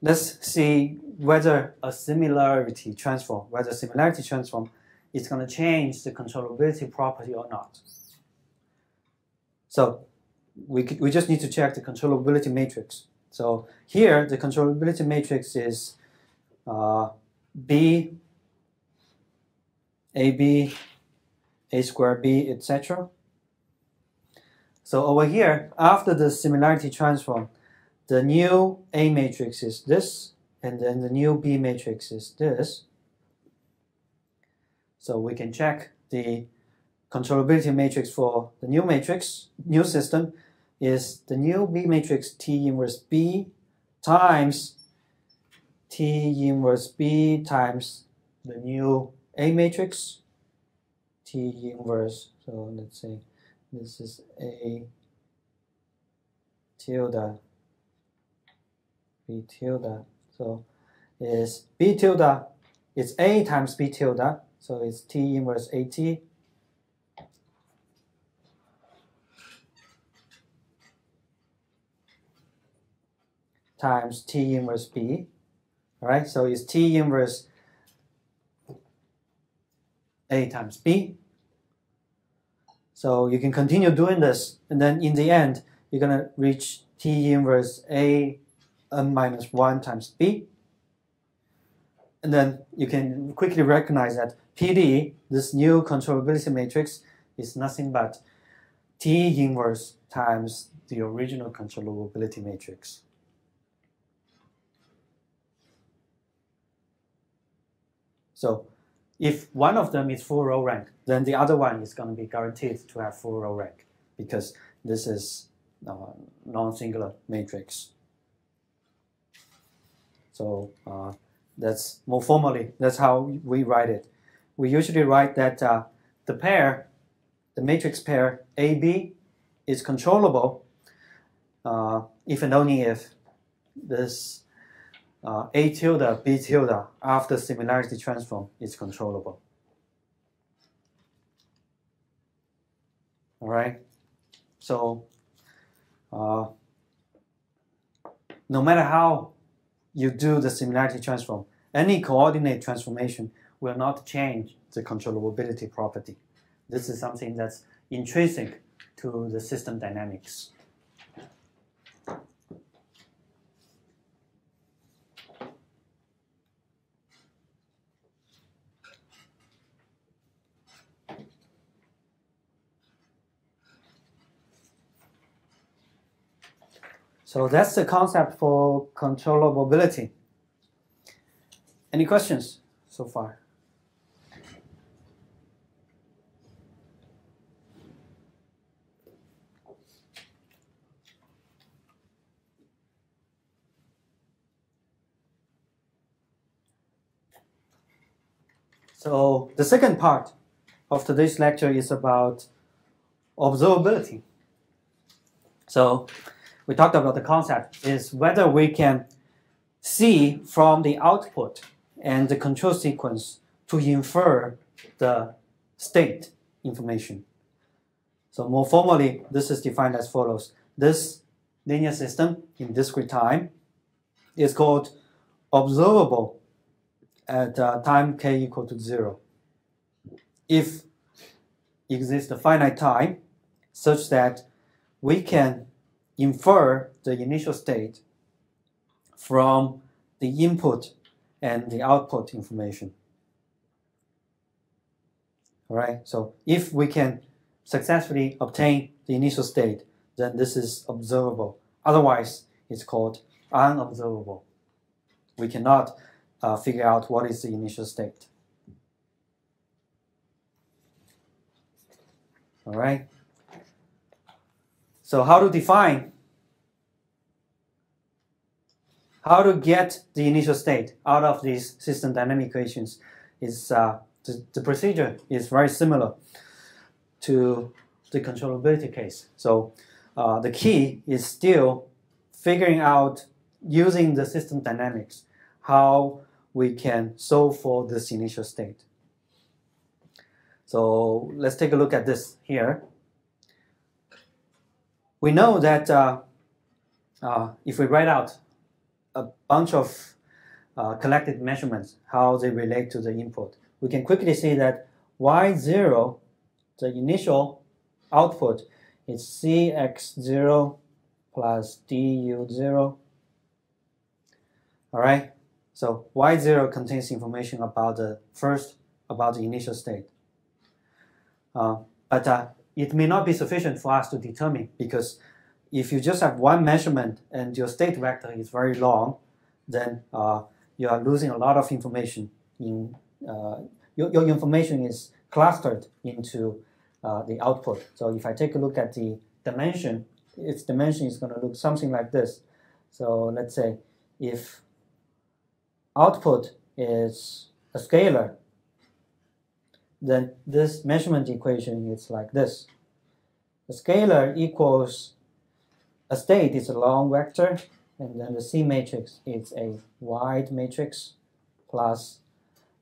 Let's see whether a similarity transform, whether similarity transform is going to change the controllability property or not. So we, we just need to check the controllability matrix. So here, the controllability matrix is uh, B, AB, A squared B, etc. So over here, after the similarity transform, the new A matrix is this, and then the new B matrix is this. So we can check the controllability matrix for the new matrix, new system, is the new B matrix T inverse B times T inverse B times the new A matrix T inverse. So let's say this is A tilde B tilde. So is B tilde it's A times B tilde. So it's T inverse AT times T inverse B. All right, so it's T inverse A times B. So you can continue doing this, and then in the end, you're going to reach T inverse A n minus 1 times B. And then you can quickly recognize that PD, this new controllability matrix, is nothing but T inverse times the original controllability matrix. So if one of them is full row rank, then the other one is going to be guaranteed to have full row rank because this is uh, non-singular matrix. So uh, that's more formally, that's how we write it. We usually write that uh, the pair, the matrix pair AB is controllable uh, if and only if this uh, A tilde, B tilde after similarity transform is controllable. All right. So uh, no matter how you do the similarity transform, any coordinate transformation will not change the controllability property. This is something that's intrinsic to the system dynamics. So that's the concept for controllability. Any questions so far? So the second part of today's lecture is about observability. So we talked about the concept is whether we can see from the output and the control sequence to infer the state information. So more formally, this is defined as follows. This linear system in discrete time is called observable at uh, time k equal to zero. If exists a finite time such that we can infer the initial state from the input and the output information. All right, so if we can successfully obtain the initial state, then this is observable. Otherwise, it's called unobservable. We cannot uh, figure out what is the initial state. All right. So how to define how to get the initial state out of these system dynamic equations is uh, the, the procedure is very similar to the controllability case. So uh, the key is still figuring out using the system dynamics how we can solve for this initial state. So let's take a look at this here. We know that uh, uh, if we write out a bunch of uh, collected measurements, how they relate to the input, we can quickly see that y0, the initial output, is cx0 plus du0. All right, so y0 contains information about the first, about the initial state. Uh, but uh, it may not be sufficient for us to determine because if you just have one measurement and your state vector is very long, then uh, you are losing a lot of information. In uh, your, your information is clustered into uh, the output. So if I take a look at the dimension, its dimension is going to look something like this. So let's say if output is a scalar, then this measurement equation is like this. The scalar equals a state is a long vector, and then the C matrix is a wide matrix plus,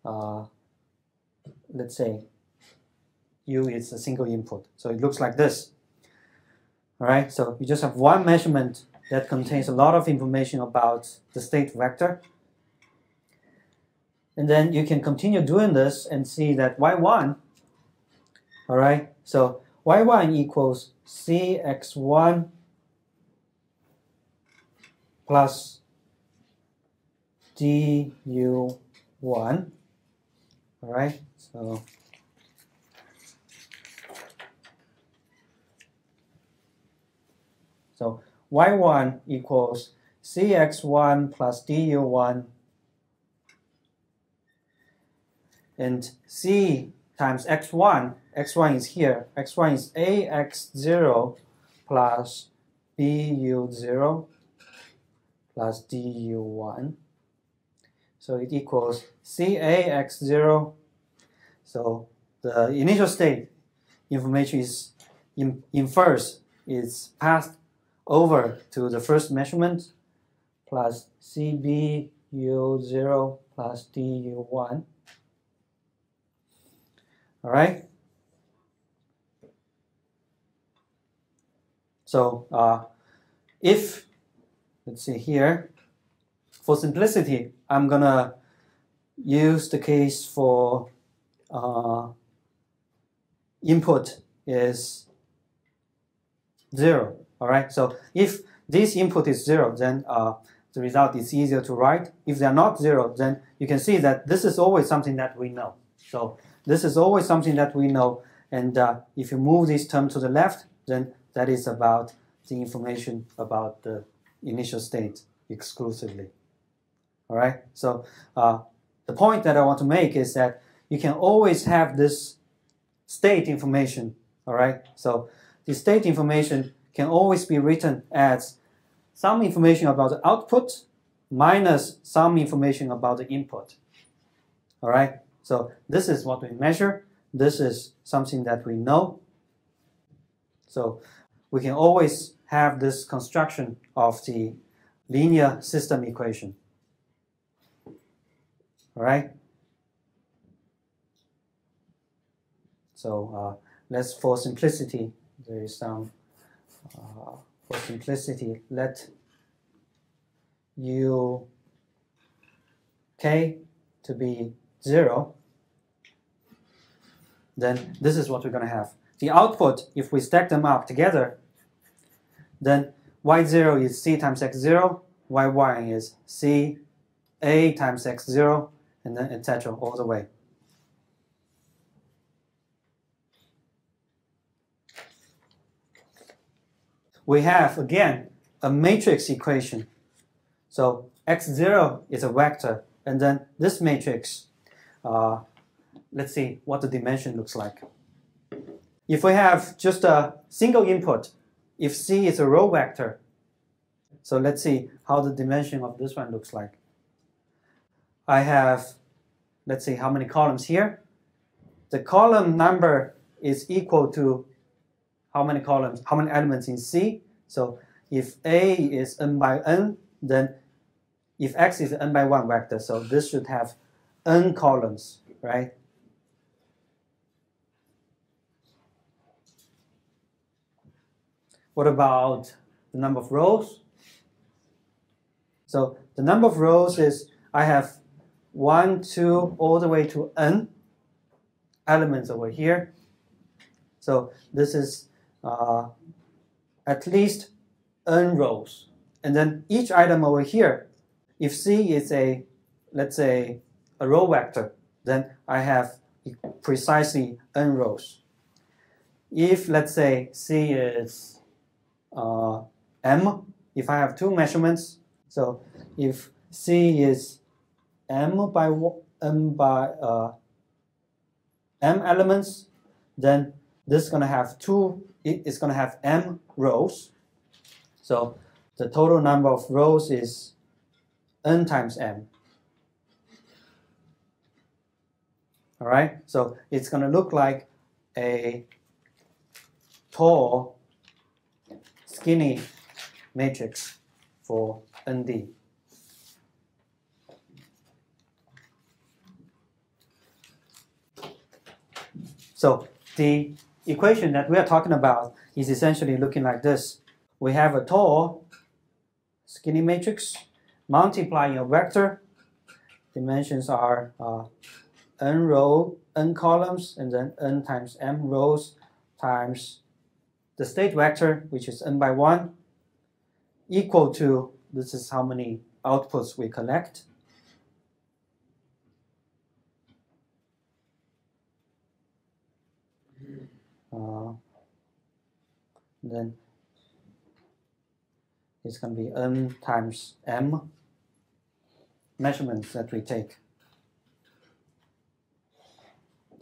uh, let's say, U is a single input. So it looks like this. All right, so you just have one measurement that contains a lot of information about the state vector. And then you can continue doing this and see that y1, all right, so y1 equals cx1 plus du1, all right, so So y1 equals cx1 plus du1 and c times x1, x1 is here, x1 is ax0 plus bu0 plus du1. So it equals cax0. So the initial state information is in, infers is passed over to the first measurement plus CBU0 plus DU1. All right. So uh, if, let's see here, for simplicity, I'm gonna use the case for uh, input is zero. All right. So if this input is zero, then uh, the result is easier to write. If they're not zero, then you can see that this is always something that we know. So this is always something that we know. And uh, if you move this term to the left, then that is about the information about the initial state exclusively. All right. So uh, the point that I want to make is that you can always have this state information. All right. So the state information can always be written as some information about the output minus some information about the input. All right, so this is what we measure. This is something that we know. So we can always have this construction of the linear system equation. All right. So uh, let's, for simplicity, there is some uh, for simplicity, let u k to be 0, then this is what we're going to have. The output, if we stack them up together, then y0 is c times x0, y1 is c a times x0, and then etc. all the way. we have, again, a matrix equation. So x0 is a vector, and then this matrix, uh, let's see what the dimension looks like. If we have just a single input, if C is a row vector, So let's see how the dimension of this one looks like. I have, let's see how many columns here. The column number is equal to how many columns, how many elements in C. So if A is n by n, then if X is n by 1 vector, so this should have n columns, right? What about the number of rows? So the number of rows is I have 1, 2, all the way to n elements over here. So this is uh, at least n rows. And then each item over here, if C is a, let's say, a row vector, then I have precisely n rows. If, let's say, C is uh, m, if I have two measurements, so if C is m by m by uh, m elements, then this is going to have two, it's going to have m rows. So the total number of rows is n times m. All right, so it's going to look like a tall, skinny matrix for ND. So the equation that we are talking about is essentially looking like this. We have a tall, skinny matrix multiplying a vector. Dimensions are uh, n row, n columns, and then n times m rows times the state vector, which is n by 1, equal to, this is how many outputs we collect. Uh, then it's going to be n times m measurements that we take.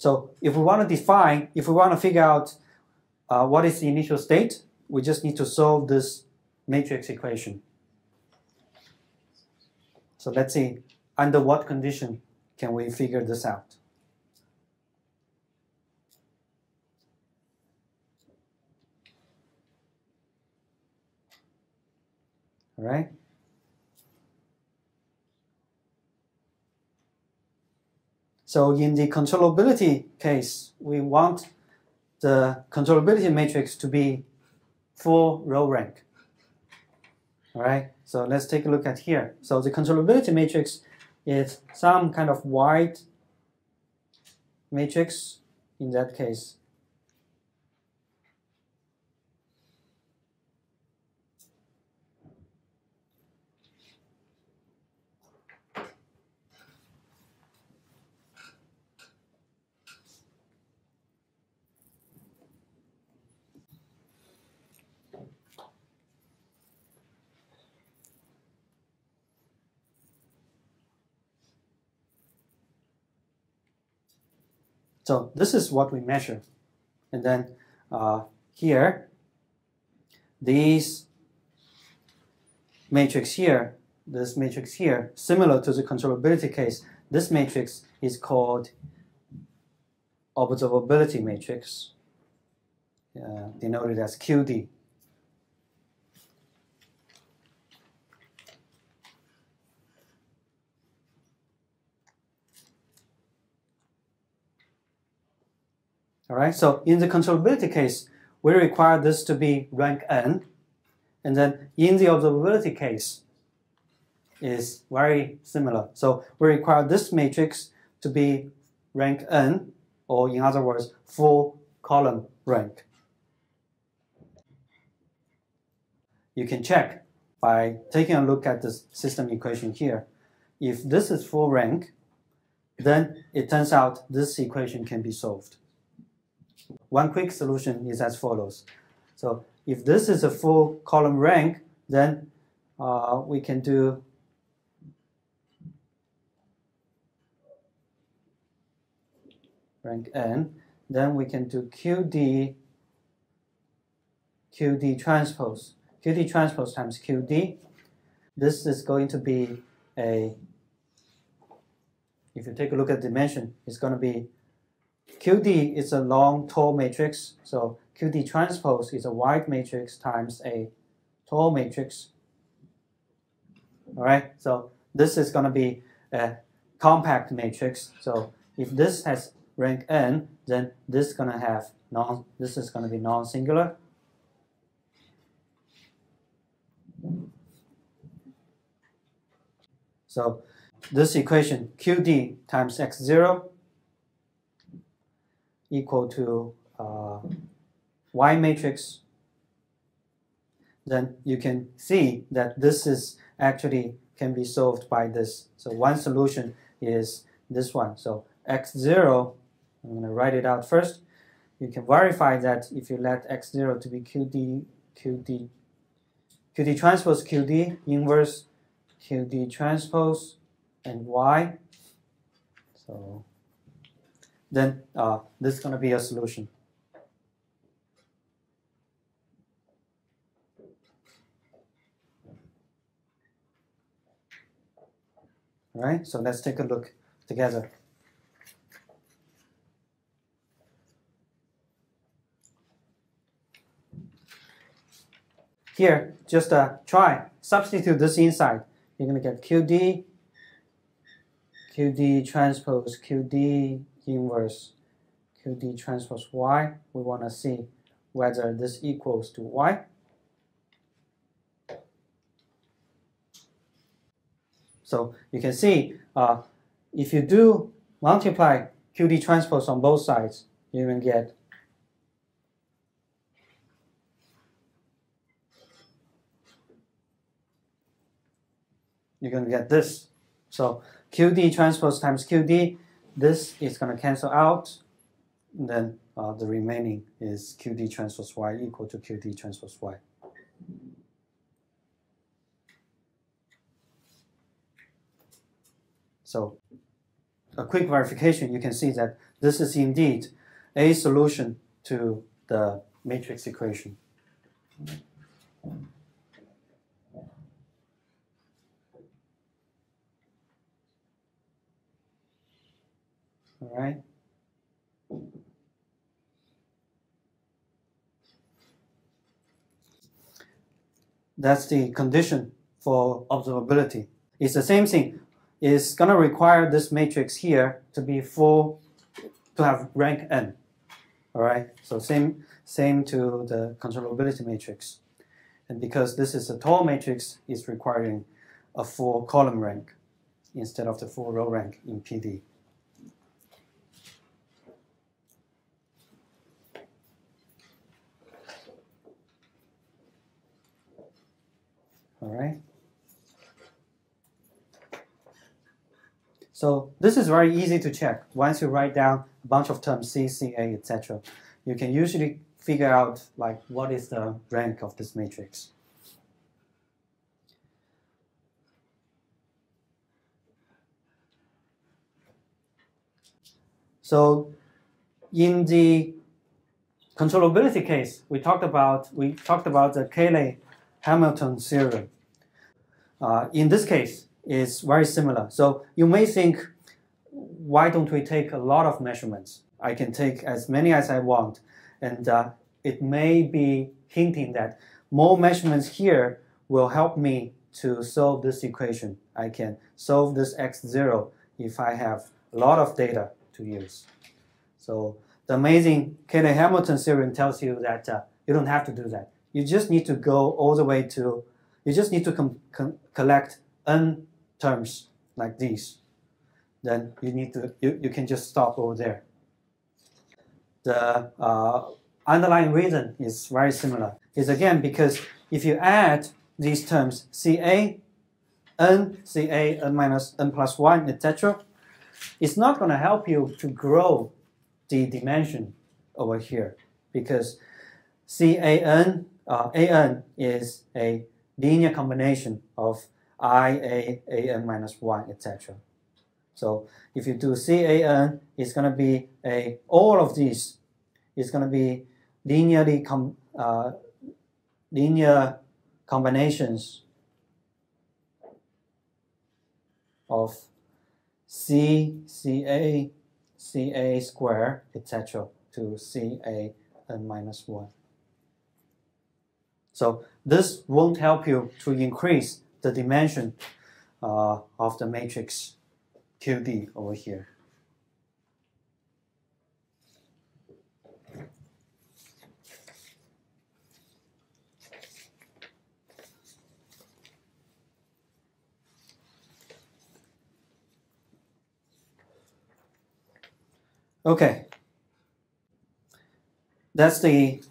So if we want to define, if we want to figure out uh, what is the initial state, we just need to solve this matrix equation. So let's see, under what condition can we figure this out? All right? So in the controllability case, we want the controllability matrix to be full row rank. All right, so let's take a look at here. So the controllability matrix is some kind of wide matrix in that case. So this is what we measure. And then uh, here, these matrix here, this matrix here, similar to the controllability case, this matrix is called observability matrix, uh, denoted as QD. All right, so in the controllability case, we require this to be rank n. And then in the observability case, is very similar. So we require this matrix to be rank n, or in other words, full column rank. You can check by taking a look at the system equation here. If this is full rank, then it turns out this equation can be solved. One quick solution is as follows. So if this is a full column rank, then uh, we can do rank n. Then we can do QD, QD transpose, QD transpose times QD. this is going to be a, if you take a look at dimension, it's going to be QD is a long tall matrix. So QD transpose is a wide matrix times a tall matrix. All right, so this is going to be a compact matrix. So if this has rank n, then this is going to have non, this is going to be non-singular. So this equation QD times x0 equal to uh, Y matrix, then you can see that this is actually can be solved by this. So one solution is this one. So x0, I'm going to write it out first. You can verify that if you let x0 to be qd, qd, qd transpose qd, inverse qd transpose, and y. So then uh, this is going to be a solution. All right, so let's take a look together. Here, just uh, try, substitute this inside. You're going to get QD, QD transpose, QD inverse, QD transpose Y. We want to see whether this equals to Y. So you can see uh, if you do multiply QD transpose on both sides, you can get you're going to get this. So QD transpose times QD, this is going to cancel out. then uh, the remaining is QD transpose Y equal to QD transpose Y. So a quick verification, you can see that this is indeed a solution to the matrix equation. Right. That's the condition for observability. It's the same thing. It's going to require this matrix here to be full, to have rank n. All right. So same same to the controllability matrix. And because this is a tall matrix, it's requiring a full column rank instead of the full row rank in PD. All right. So this is very easy to check. Once you write down a bunch of terms, C, C, A, etc., you can usually figure out like what is the rank of this matrix. So in the controllability case, we talked about we talked about the Cayley Hamilton theorem. Uh, in this case, it's very similar. So you may think, why don't we take a lot of measurements? I can take as many as I want. And uh, it may be hinting that more measurements here will help me to solve this equation. I can solve this x0 if I have a lot of data to use. So the amazing Cayley-Hamilton theorem tells you that uh, you don't have to do that. You just need to go all the way to, you just need to collect n terms like these. Then you need to, you, you can just stop over there. The uh, underlying reason is very similar. Is again because if you add these terms CA, n, CA, n minus n plus 1, etc., it's not going to help you to grow the dimension over here because CAN uh, an is a linear combination of i, a, a n minus minus 1, etc. So if you do CAN, it's going to be a, all of these is going to be linearly com, uh, linear combinations of C, CA, CA square, etc. to c a n minus n minus 1. So this won't help you to increase the dimension uh, of the matrix QD over here. Okay. That's the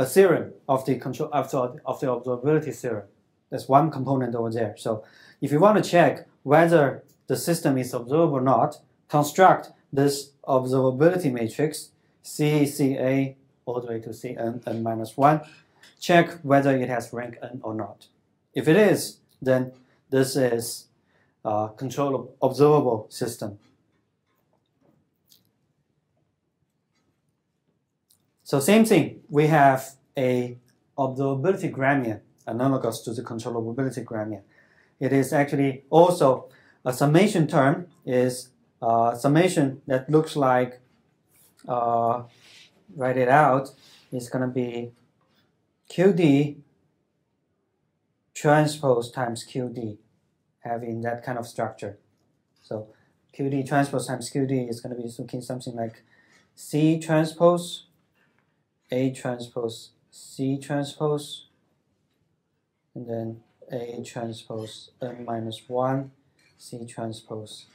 a theorem of the control of the, of the observability theorem. That's one component over there. So if you want to check whether the system is observable or not, construct this observability matrix CCA all the way to Cn n minus 1. Check whether it has rank n or not. If it is, then this is a control observable system. So same thing, we have a observability gramian analogous to the controllability gramian. It is actually also a summation term is a summation that looks like, uh, write it out, is going to be QD transpose times QD having that kind of structure. So QD transpose times QD is going to be looking something like C transpose, A transpose, C transpose, and then A transpose n minus 1, C transpose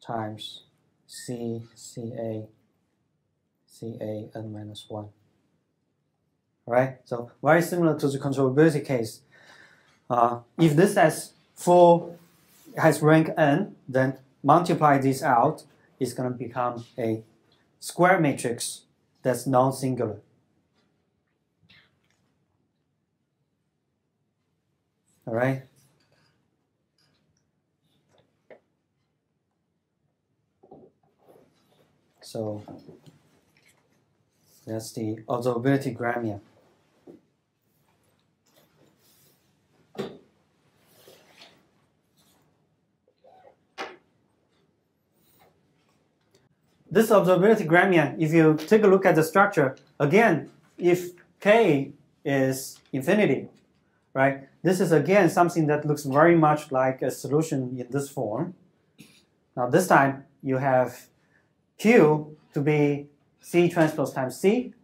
times C, CA, CA n minus 1. Alright, so very similar to the controllability case. Uh, if this has full has rank n, then multiply this out, it's going to become a square matrix that's non-singular. All right. So that's the observability gramian. This observability gramian, if you take a look at the structure, again, if k is infinity, right, this is again something that looks very much like a solution in this form. Now this time you have q to be c transpose times c,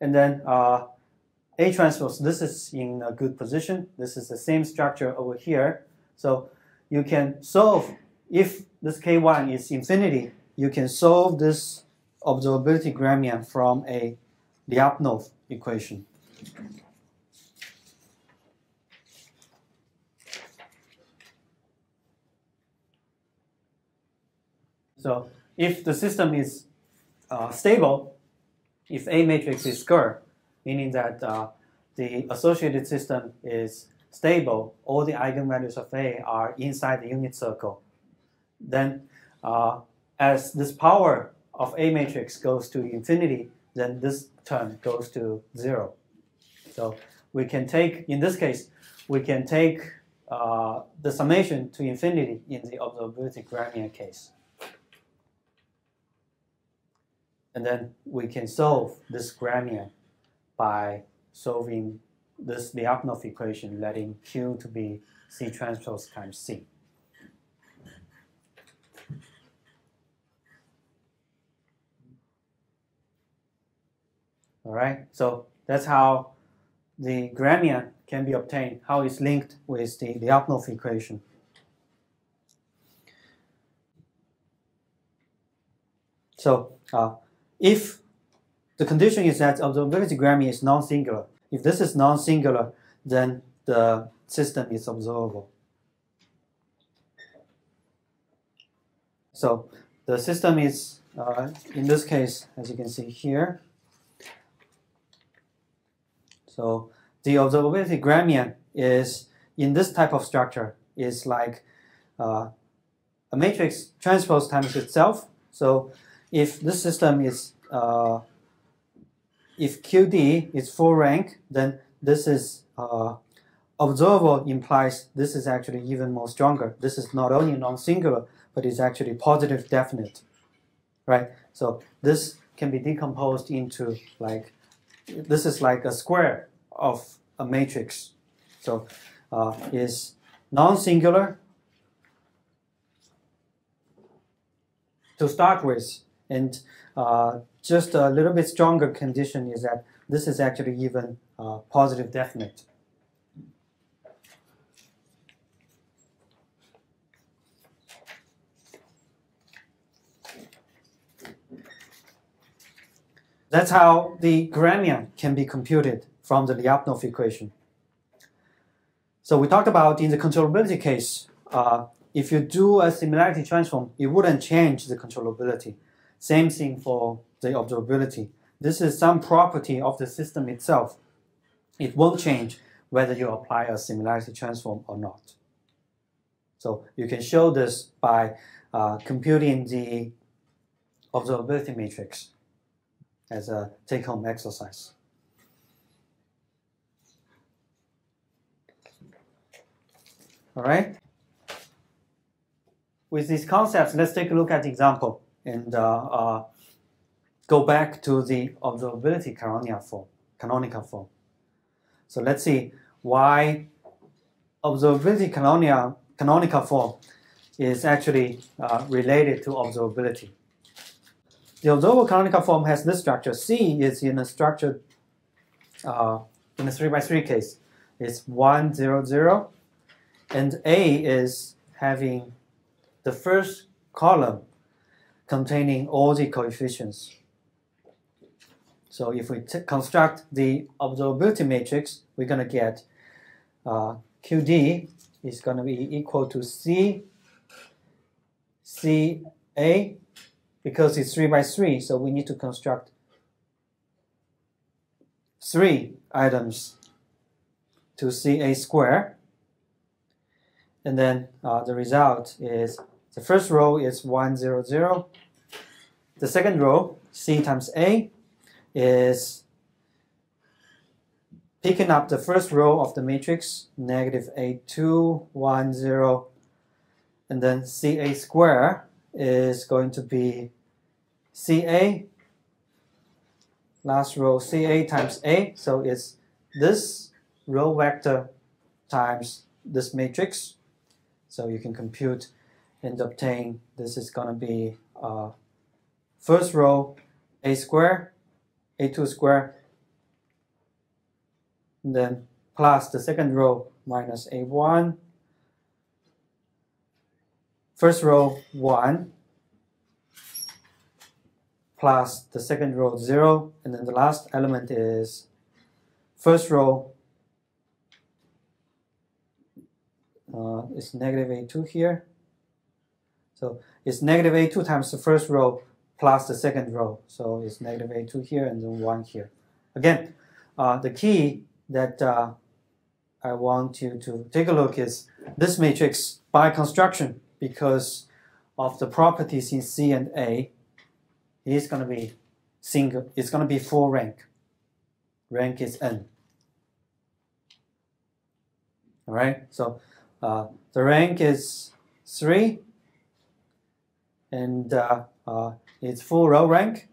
and then uh, a transpose, this is in a good position. This is the same structure over here. So you can solve, if this k1 is infinity, you can solve this observability gramian from a Lyapunov equation. So if the system is uh, stable, if A matrix is square, meaning that uh, the associated system is stable, all the eigenvalues of A are inside the unit circle, then uh, as this power of A matrix goes to infinity, then this term goes to zero. So we can take, in this case, we can take uh, the summation to infinity in the observability gramian case. And then we can solve this gramian by solving this Lyapunov equation, letting Q to be C transpose times C. All right, so that's how the gramian can be obtained, how it's linked with the, the equation. So uh, if the condition is that observability gramian is non-singular, if this is non-singular, then the system is observable. So the system is, uh, in this case, as you can see here, so the observability gramian is in this type of structure is like uh, a matrix transpose times itself. So if this system is uh, if QD is full rank, then this is uh, observable implies this is actually even more stronger. This is not only non-singular, but it's actually positive definite, right? So this can be decomposed into like, this is like a square of a matrix. So uh, is non-singular to start with, and uh, just a little bit stronger condition is that this is actually even uh, positive definite. That's how the Gramian can be computed from the Lyapunov equation. So we talked about in the controllability case, uh, if you do a similarity transform, it wouldn't change the controllability. Same thing for the observability. This is some property of the system itself. It won't change whether you apply a similarity transform or not. So you can show this by uh, computing the observability matrix as a take-home exercise. All right. With these concepts, let's take a look at the example and uh, uh, go back to the observability canonical form. Canonical form. So let's see why observability canonical, canonical form is actually uh, related to observability. The observable canonical form has this structure. C is in a structure uh, in a 3 by 3 case. It's 1, 0, 0. And A is having the first column containing all the coefficients. So if we construct the observability matrix, we're going to get uh, QD is going to be equal to C, CA, because it's 3 by 3, so we need to construct three items to CA square. And then uh, the result is the first row is 1, 0, 0. The second row, C times A, is picking up the first row of the matrix, negative A2, 1, 0. And then CA square is going to be CA, last row CA times A. So it's this row vector times this matrix. So you can compute and obtain, this is going to be uh, first row A square, A2 square, then plus the second row minus A1, first row 1, plus the second row 0, and then the last element is first row uh, is negative A2 here. So it's negative A2 times the first row plus the second row. So it's negative A2 here and then 1 here. Again, uh, the key that uh, I want you to take a look is this matrix by construction because of the properties in C and A is going to be single, it's going to be full rank. Rank is n. All right, so uh, the rank is 3 and uh, uh, it's full row rank,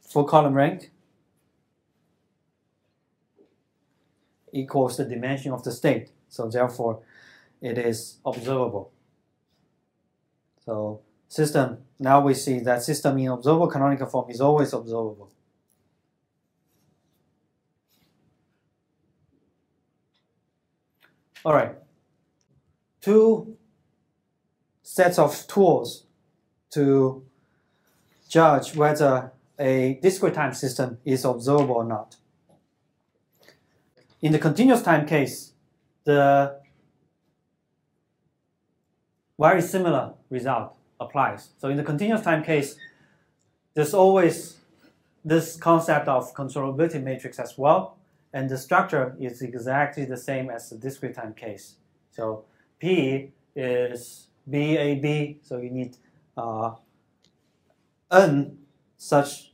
full column rank equals the dimension of the state. So therefore, it is observable. So system, now we see that system in observable canonical form is always observable. All right, two sets of tools to judge whether a discrete time system is observable or not. In the continuous time case, the very similar result applies. So in the continuous time case, there's always this concept of controllability matrix as well, and the structure is exactly the same as the discrete time case. So P is BAB, so you need uh, n such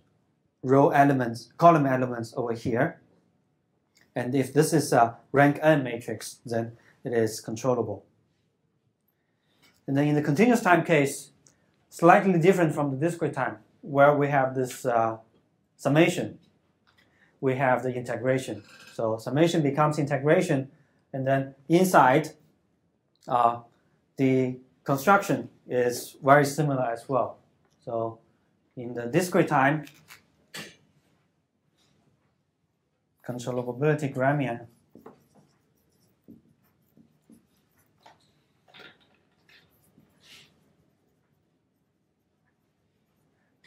row elements, column elements over here. And if this is a rank n matrix, then it is controllable. And then in the continuous time case, slightly different from the discrete time, where we have this uh, summation, we have the integration. So summation becomes integration, and then inside, uh, the construction is very similar as well. So in the discrete time, controllability gramian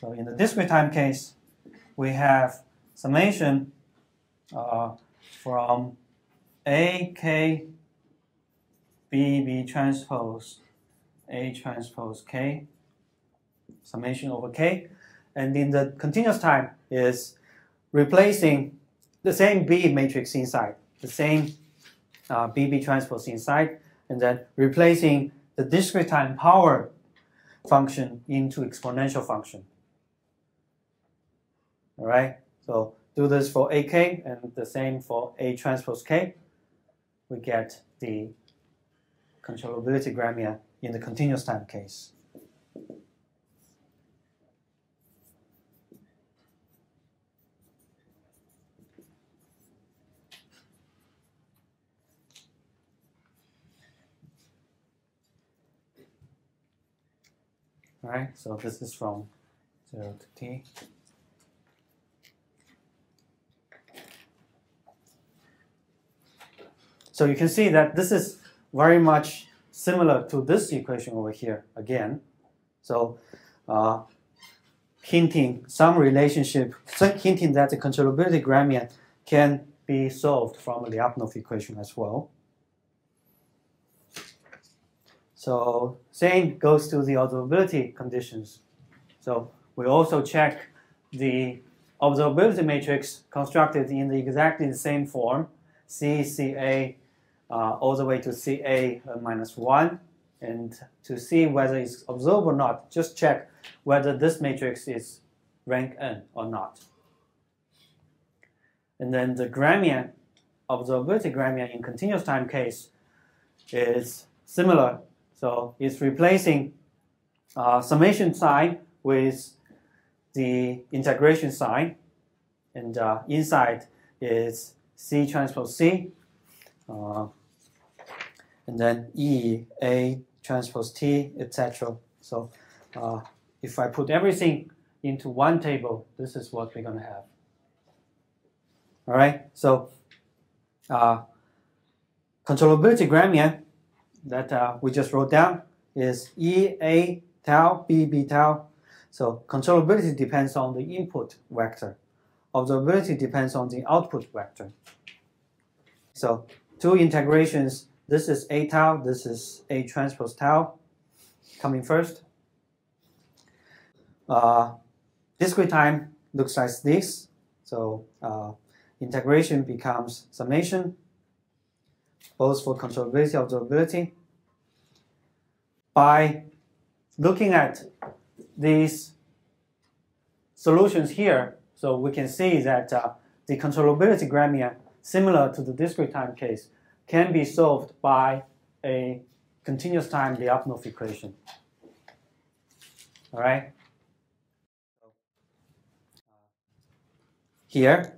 So in the discrete time case, we have summation uh, from A, K, B, B transpose, A transpose K, summation over K. And in the continuous time is replacing the same B matrix inside, the same uh, BB transpose inside, and then replacing the discrete time power function into exponential function. All right, so do this for AK and the same for A transpose K. We get the controllability gramian in the continuous time case. All right, so this is from 0 to t. So you can see that this is very much similar to this equation over here again. So uh, hinting some relationship, hinting that the controllability gramian can be solved from a Lyapunov equation as well. So same goes to the observability conditions. So we also check the observability matrix constructed in the exactly the same form, C, C, A, uh, all the way to CA uh, minus 1. And to see whether it's observed or not, just check whether this matrix is rank n or not. And then the Gramian, observability Gramian in continuous time case is similar. So it's replacing uh, summation sign with the integration sign. And uh, inside is C transpose C. Uh, and then E, A, transpose T, etc. So uh, if I put everything into one table, this is what we're going to have. All right, so uh, controllability gramian that uh, we just wrote down is E, A, tau, B, B, tau. So controllability depends on the input vector. Observability depends on the output vector. So two integrations this is A tau, this is A transpose tau coming first. Uh, discrete time looks like this. So uh, integration becomes summation, both for controllability and observability. By looking at these solutions here, so we can see that uh, the controllability gramian similar to the discrete time case can be solved by a continuous time Lyapunov equation. All right. Here,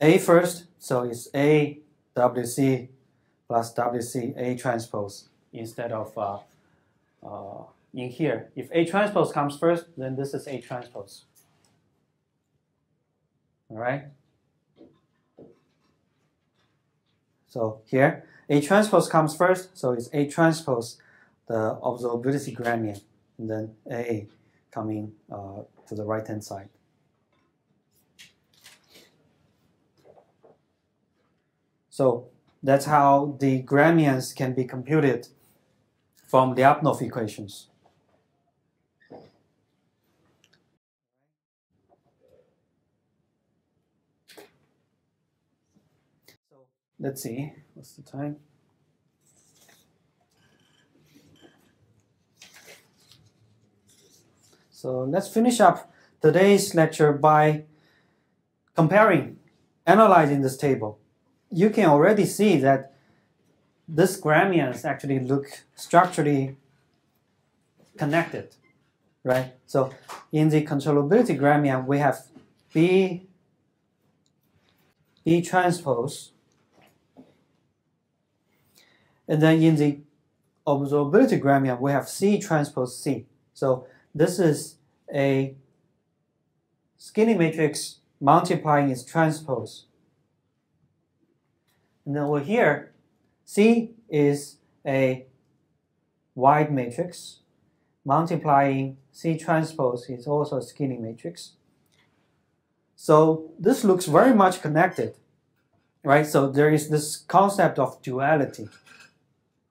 A first, so it's A WC plus WC A transpose instead of uh, uh, in here. If A transpose comes first, then this is A transpose. All right. So here, A transpose comes first, so it's A transpose, the observability gramian, and then A coming uh, to the right-hand side. So that's how the gramians can be computed from the Lyapunov equations. Let's see, what's the time? So let's finish up today's lecture by comparing analyzing this table, you can already see that this gramians actually look structurally connected, right? So in the controllability gramian, we have B, B transpose, and then in the observability gramian, we have C transpose C. So this is a skinny matrix multiplying its transpose. And then over here, C is a wide matrix. Multiplying C transpose is also a skinny matrix. So this looks very much connected, right? So there is this concept of duality,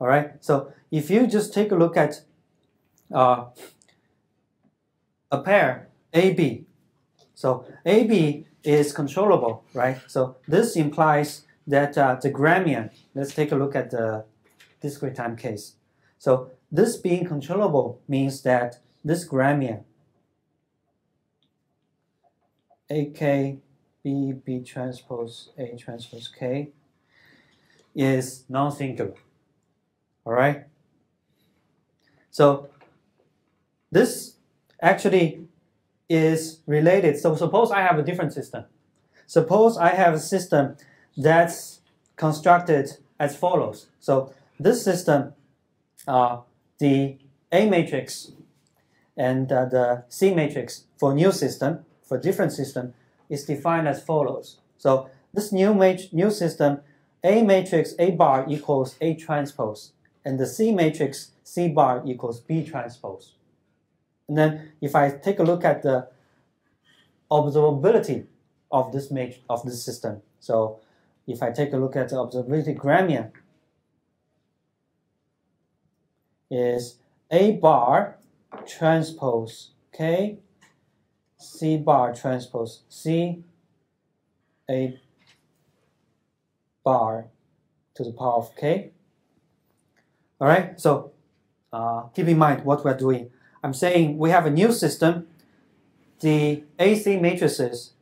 all right? So if you just take a look at uh, a pair AB, so AB is controllable, right? So this implies that uh, the gramian, let's take a look at the discrete time case. So this being controllable means that this gramian, AK, B, B transpose, A transpose K, is non-singular. All right? So this actually is related. So suppose I have a different system. Suppose I have a system that's constructed as follows. So this system, uh, the A matrix and uh, the C matrix for new system, for different system, is defined as follows. So this new, new system, A matrix A bar equals A transpose, and the C matrix C bar equals B transpose. And then if I take a look at the observability of this matrix of this system, so if I take a look at the observability gramian, is A bar transpose K, C bar transpose C, A bar to the power of K. All right, so uh, keep in mind what we're doing. I'm saying we have a new system. The AC matrices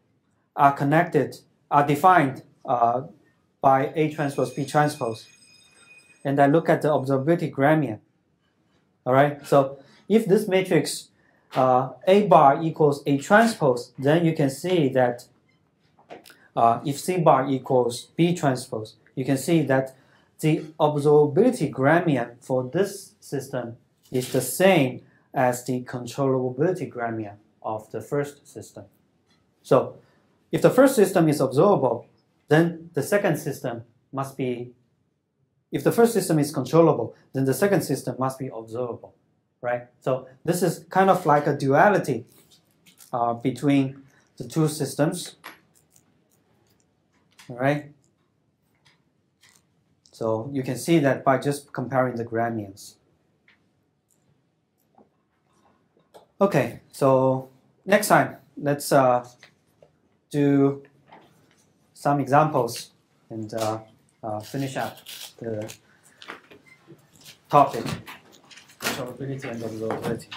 are connected, are defined uh, by A transpose, B transpose. And I look at the observability gramian. All right, so if this matrix uh, A bar equals A transpose, then you can see that uh, if C bar equals B transpose, you can see that the observability gramian for this system is the same as the controllability gramian of the first system. So if the first system is observable, then the second system must be, if the first system is controllable, then the second system must be observable, right? So this is kind of like a duality uh, between the two systems, all right? So you can see that by just comparing the gramians. Okay, so next time, let's uh, do some examples and uh, uh, finish up the topic, controllability and observability.